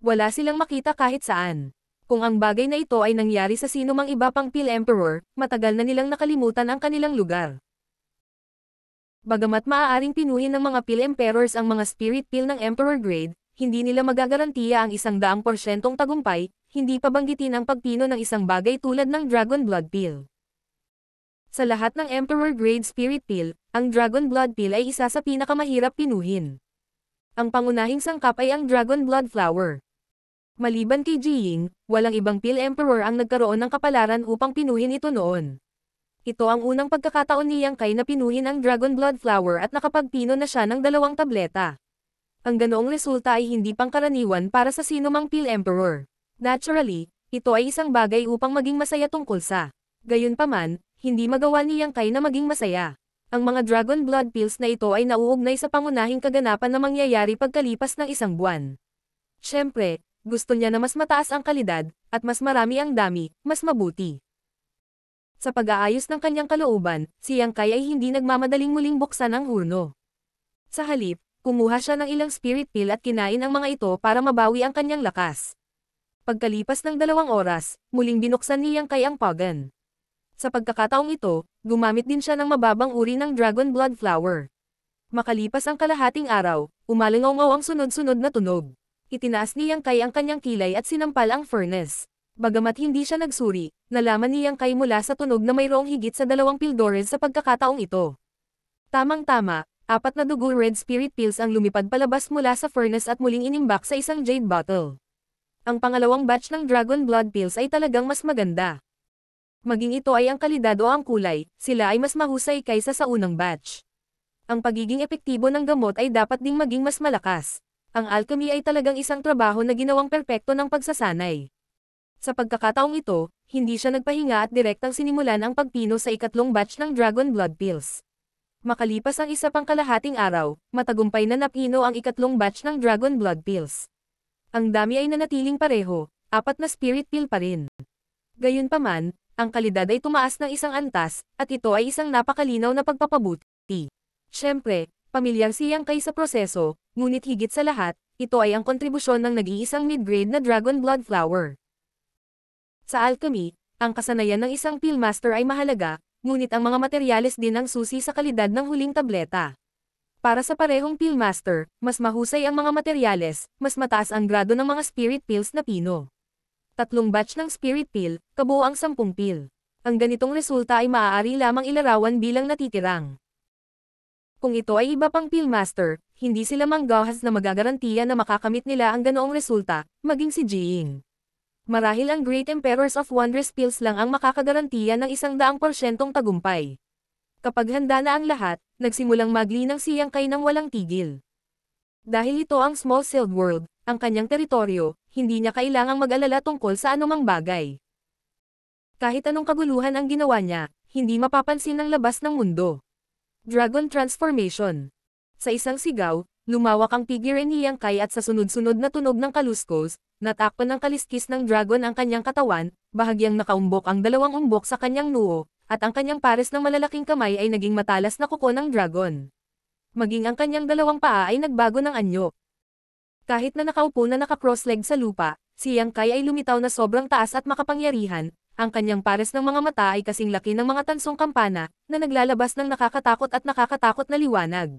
Speaker 1: Wala silang makita kahit saan. Kung ang bagay na ito ay nangyari sa sino mang iba pang pill emperor, matagal na nilang nakalimutan ang kanilang lugar. Bagamat maaaring pinuhin ng mga pill emperors ang mga spirit pill ng emperor grade, hindi nila magagarantiya ang isang daang porsyentong tagumpay, hindi pa banggitin ang pagpino ng isang bagay tulad ng Dragon Blood Pill. Sa lahat ng Emperor Grade Spirit Pill, ang Dragon Blood Pill ay isa sa pinakamahirap pinuhin. Ang pangunahing sangkap ay ang Dragon Blood Flower. Maliban kay Jiying, walang ibang Pill Emperor ang nagkaroon ng kapalaran upang pinuhin ito noon. Ito ang unang pagkakataon ni Yang Kai na pinuhin ang Dragon Blood Flower at nakapagpino na siya ng dalawang tableta. Ang ganoong resulta ay hindi pangkaraniwan para sa sinumang Pill Emperor. Naturally, ito ay isang bagay upang maging masaya tungkol sa. Gayunpaman, hindi magawa ni Yang Kai na maging masaya. Ang mga Dragon Blood Pills na ito ay nauugnay sa pangunahing kaganapan na mangyayari pagkalipas ng isang buwan. Siyempre, gusto niya na mas mataas ang kalidad, at mas marami ang dami, mas mabuti. Sa pag-aayos ng kanyang kalooban, si Yang Kai ay hindi nagmamadaling muling buksan ang hurno. Sa halip, kumuha siya ng ilang spirit pill at kinain ang mga ito para mabawi ang kanyang lakas. Pagkalipas ng dalawang oras, muling binuksan niyang kay ang pagan. Sa pagkakataong ito, gumamit din siya ng mababang uri ng dragon blood flower. Makalipas ang kalahating araw, umalingaw ang sunod-sunod na tunog. Itinaas niyang kay ang kanyang kilay at sinampal ang furnace. Bagamat hindi siya nagsuri, nalaman niyang kay mula sa tunog na mayroong higit sa dalawang pildores sa pagkakataong ito. Tamang-tama, apat na dugo red spirit pills ang lumipad palabas mula sa furnace at muling inimbak sa isang jade bottle. Ang pangalawang batch ng Dragon Blood Pills ay talagang mas maganda. Maging ito ay ang kalidad o ang kulay, sila ay mas mahusay kaysa sa unang batch. Ang pagiging epektibo ng gamot ay dapat ding maging mas malakas. Ang alchemy ay talagang isang trabaho na ginawang perpekto ng pagsasanay. Sa pagkakataong ito, hindi siya nagpahinga at direktang sinimulan ang pagpino sa ikatlong batch ng Dragon Blood Pills. Makalipas ang isa pang kalahating araw, matagumpay na napino ang ikatlong batch ng Dragon Blood Pills. Ang dami ay nanatiling pareho, apat na spirit pill pa rin. Gayunpaman, ang kalidad ay tumaas ng isang antas, at ito ay isang napakalinaw na pagpapabuti. Siyempre, pamilyar siyang kay sa proseso, ngunit higit sa lahat, ito ay ang kontribusyon ng nag-iisang mid-grade na Dragon Blood Flower. Sa alchemy, ang kasanayan ng isang pillmaster ay mahalaga, ngunit ang mga materyales din ang susi sa kalidad ng huling tableta. Para sa parehong pillmaster, mas mahusay ang mga materyales, mas mataas ang grado ng mga spirit pills na pino. Tatlong batch ng spirit pill, kabuo ang sampung pill. Ang ganitong resulta ay maaari lamang ilarawan bilang natitirang. Kung ito ay iba pang pillmaster, hindi sila manggahas na magagarantiya na makakamit nila ang ganoong resulta, maging si Jiying. Marahil ang Great Emperors of Wondrous Pills lang ang makakagarantiya ng isang daang porsyentong tagumpay. Kapag handa na ang lahat, nagsimulang maglinang siyang kay ng walang tigil. Dahil ito ang small sealed world, ang kanyang teritoryo, hindi niya kailangang mag-alala tungkol sa anumang bagay. Kahit anong kaguluhan ang ginawa niya, hindi mapapansin ng labas ng mundo. Dragon Transformation Sa isang sigaw, lumawak ang figure ni Yang Kai at sa sunod-sunod na tunog ng kaluskos, natakpan ng kaliskis ng dragon ang kanyang katawan, bahagyang nakaumbok ang dalawang umbok sa kanyang noo, at ang kanyang pares ng malalaking kamay ay naging matalas na kuko ng dragon. Maging ang kanyang dalawang paa ay nagbago ng anyo. Kahit na nakaupo na naka-cross-leg sa lupa, si Yang Kai ay lumitaw na sobrang taas at makapangyarihan, ang kanyang pares ng mga mata ay kasing laki ng mga tansong kampana, na naglalabas ng nakakatakot at nakakatakot na liwanag.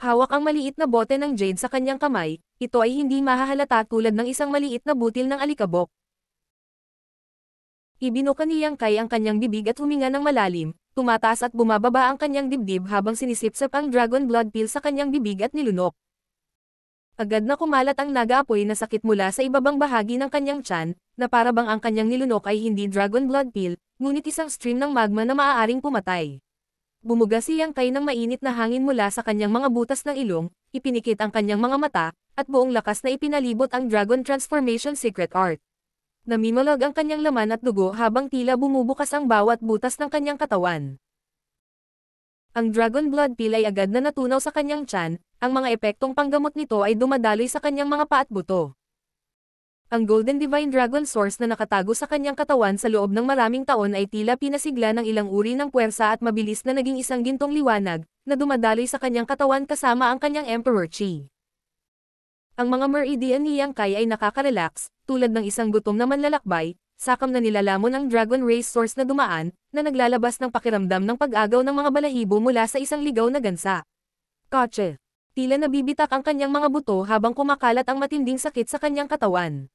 Speaker 1: Hawak ang maliit na bote ng jade sa kanyang kamay, ito ay hindi mahahalata tulad ng isang maliit na butil ng alikabok. Ibinuka niyang kay ang kanyang bibig at huminga ng malalim, tumataas at bumababa ang kanyang dibdib habang sinisipsap ang dragon blood pill sa kanyang bibig at nilunok. Agad na kumalat ang nagaapoy na sakit mula sa ibabang bahagi ng kanyang tiyan, na parabang ang kanyang nilunok ay hindi dragon blood pill, ngunit isang stream ng magma na maaaring pumatay. Bumuga siyang kay ng mainit na hangin mula sa kanyang mga butas ng ilong, ipinikit ang kanyang mga mata, at buong lakas na ipinalibot ang Dragon Transformation Secret Art. Namimulog ang kanyang laman at dugo habang tila bumubukas ang bawat butas ng kanyang katawan. Ang Dragon Blood Pill ay agad na natunaw sa kanyang tiyan, ang mga epektong panggamot nito ay dumadaloy sa kanyang mga pa at buto. Ang Golden Divine Dragon Source na nakatago sa kanyang katawan sa loob ng maraming taon ay tila pinasigla ng ilang uri ng puwersa at mabilis na naging isang gintong liwanag, na dumadaloy sa kanyang katawan kasama ang kanyang Emperor Chi. Ang mga meridian ni Yang Kai ay nakaka-relax, tulad ng isang gutom na manlalakbay, sakam na nilalamon ang Dragon Race Source na dumaan, na naglalabas ng pakiramdam ng pag-agaw ng mga balahibo mula sa isang ligaw na gansa. Kotse. Tila nabibitak ang kanyang mga buto habang kumakalat ang matinding sakit sa kanyang katawan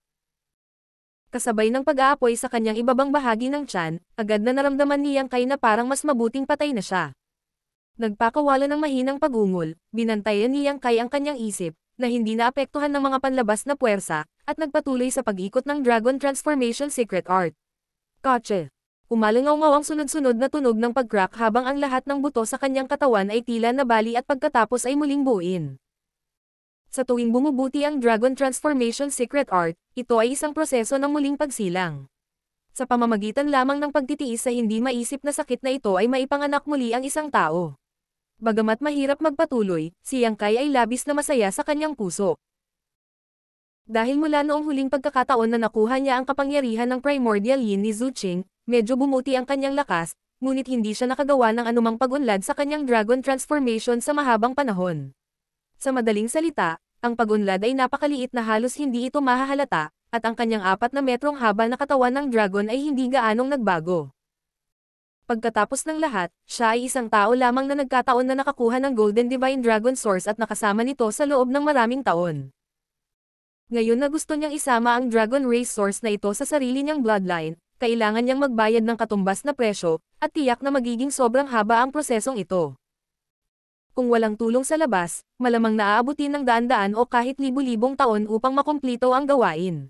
Speaker 1: kasabay ng pag-aapoy sa kanyang ibabang bahagi ng tiyan, agad na naramdaman niyang kay na parang mas mabuting patay na siya. Nagpakawala ng mahinang pagungol, binantayan niyang kay ang kanyang isip, na hindi naapektuhan ng mga panlabas na puwersa, at nagpatuloy sa pag-ikot ng Dragon Transformation Secret Art. Kotse. Umalangaw ang sunod-sunod na tunog ng pag-crack habang ang lahat ng buto sa kanyang katawan ay tila nabali at pagkatapos ay muling buuin. Sa tuwing bumubuti ang Dragon Transformation Secret Art, ito ay isang proseso ng muling pagsilang. Sa pamamagitan lamang ng pagtitiis sa hindi maisip na sakit na ito ay maipanganak muli ang isang tao. Bagamat mahirap magpatuloy, si Yang Kai ay labis na masaya sa kanyang puso. Dahil mula noong huling pagkakataon na nakuha niya ang kapangyarihan ng Primordial Yin ni Zhu Qing, medyo bumuti ang kanyang lakas, ngunit hindi siya nakagawa ng anumang pagunlad sa kanyang Dragon Transformation sa mahabang panahon. Sa madaling salita, ang pagunlad ay napakaliit na halos hindi ito mahahalata, at ang kanyang apat na metrong haba na katawan ng dragon ay hindi gaanong nagbago. Pagkatapos ng lahat, siya ay isang tao lamang na nagkataon na nakakuha ng Golden Divine Dragon Source at nakasama nito sa loob ng maraming taon. Ngayon na gusto niyang isama ang Dragon Race Source na ito sa sarili niyang bloodline, kailangan niyang magbayad ng katumbas na presyo, at tiyak na magiging sobrang haba ang prosesong ito kung walang tulong sa labas, malamang naaabutin ng daan-daan o kahit libu-libong taon upang makumplito ang gawain.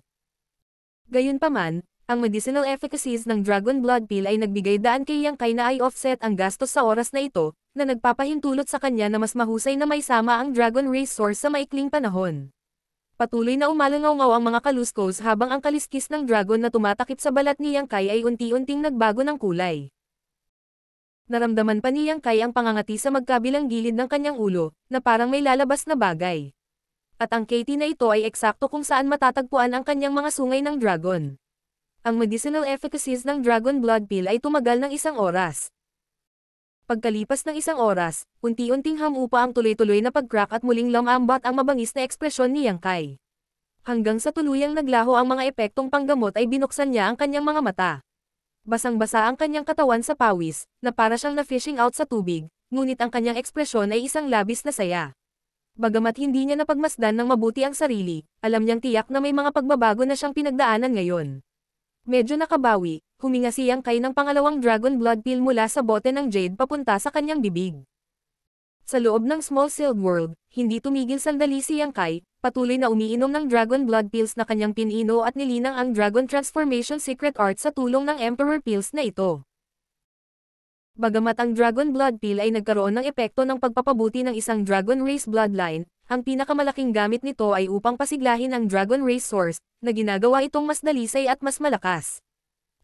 Speaker 1: Gayunpaman, Ang medicinal efficacies ng Dragon Blood Pill ay nagbigay daan kay Yang Kai na ay offset ang gastos sa oras na ito, na nagpapahintulot sa kanya na mas mahusay na may sama ang Dragon Race Source sa maikling panahon. Patuloy na umalangaw ang mga kaluskos habang ang kaliskis ng dragon na tumatakip sa balat ni Yang Kai ay unti-unting nagbago ng kulay. Naramdaman pa ni Yang Kai ang pangangati sa magkabilang gilid ng kanyang ulo, na parang may lalabas na bagay. At ang Katie na ito ay eksakto kung saan matatagpuan ang kanyang mga sungay ng dragon. Ang medicinal efficacies ng Dragon Blood Pill ay tumagal ng isang oras. Pagkalipas ng isang oras, unti-unting hamupa ang tuloy-tuloy na pag-crack at muling lumambat ang mabangis na ekspresyon ni Yang Kai. Hanggang sa tuluyang naglaho ang mga epektong panggamot ay binuksan niya ang kanyang mga mata. Basang-basa ang kanyang katawan sa pawis, na para siyang na-fishing out sa tubig, ngunit ang kanyang ekspresyon ay isang labis na saya. Bagamat hindi niya napagmasdan ng mabuti ang sarili, alam niyang tiyak na may mga pagbabago na siyang pinagdaanan ngayon. Medyo nakabawi, huminga siyang kay ng pangalawang dragon blood pill mula sa bote ng jade papunta sa kanyang bibig. Sa loob ng small sealed world, hindi tumigil sandali si Yang Kai, patuloy na umiinom ng dragon blood pills na kanyang pinino at nilinang ang dragon transformation secret art sa tulong ng emperor pills na ito. Bagamat ang dragon blood pill ay nagkaroon ng epekto ng pagpapabuti ng isang dragon race bloodline, ang pinakamalaking gamit nito ay upang pasiglahin ang dragon race source, na ginagawa itong mas dalisay at mas malakas.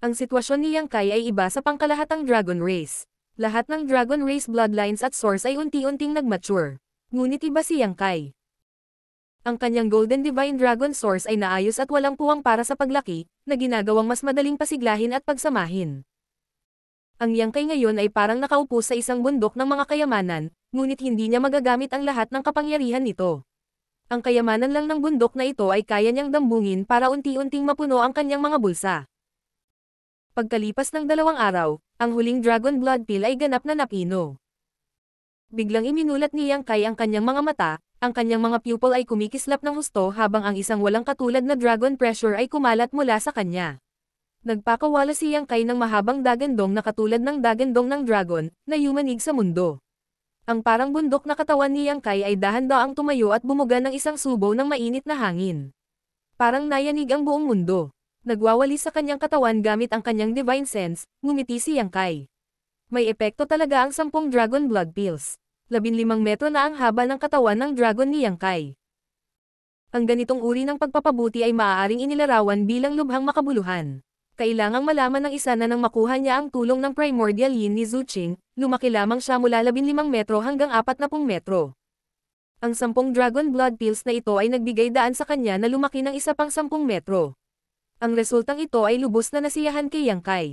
Speaker 1: Ang sitwasyon ni Yang Kai ay iba sa pangkalahatang dragon race. Lahat ng dragon race bloodlines at source ay unti-unting nagmature. Ngunit iba si Yang Kai. Ang kanyang Golden Divine Dragon Source ay naayos at walang puwang para sa paglaki, na ginagawang mas madaling pasiglahin at pagsamahin. Ang Yang Kai ngayon ay parang nakaupo sa isang bundok ng mga kayamanan, ngunit hindi niya magagamit ang lahat ng kapangyarihan nito. Ang kayamanan lang ng bundok na ito ay kaya niyang dambungin para unti-unting mapuno ang kanyang mga bulsa. Pagkalipas ng dalawang araw, ang huling Dragon Blood Pill ay ganap na napino. Biglang iminulat ni Yang Kai ang kanyang mga mata, ang kanyang mga pupil ay kumikislap ng husto habang ang isang walang katulad na dragon pressure ay kumalat mula sa kanya. Nagpakawala si Yang Kai ng mahabang dagandong na katulad ng dagandong ng dragon, na yumanig sa mundo. Ang parang bundok na katawan ni Yang Kai ay dahan-daang tumayo at bumuga ng isang subo ng mainit na hangin. Parang nayanig ang buong mundo. Nagwawali sa kanyang katawan gamit ang kanyang divine sense, ngumiti si Yang Kai. May epekto talaga ang sampung dragon blood pills. 15 metro na ang haba ng katawan ng dragon ni Yang Kai. Ang ganitong uri ng pagpapabuti ay maaaring inilarawan bilang lubhang makabuluhan. Kailangang malaman ng isa na nang makuha niya ang tulong ng primordial yin ni Zuching, lumaki lamang siya mula 15 metro hanggang 40 metro. Ang sampung dragon blood pills na ito ay nagbigay daan sa kanya na lumaki ng isa pang 10 metro. Ang resultang ito ay lubos na nasiyahan kay Yang Kai.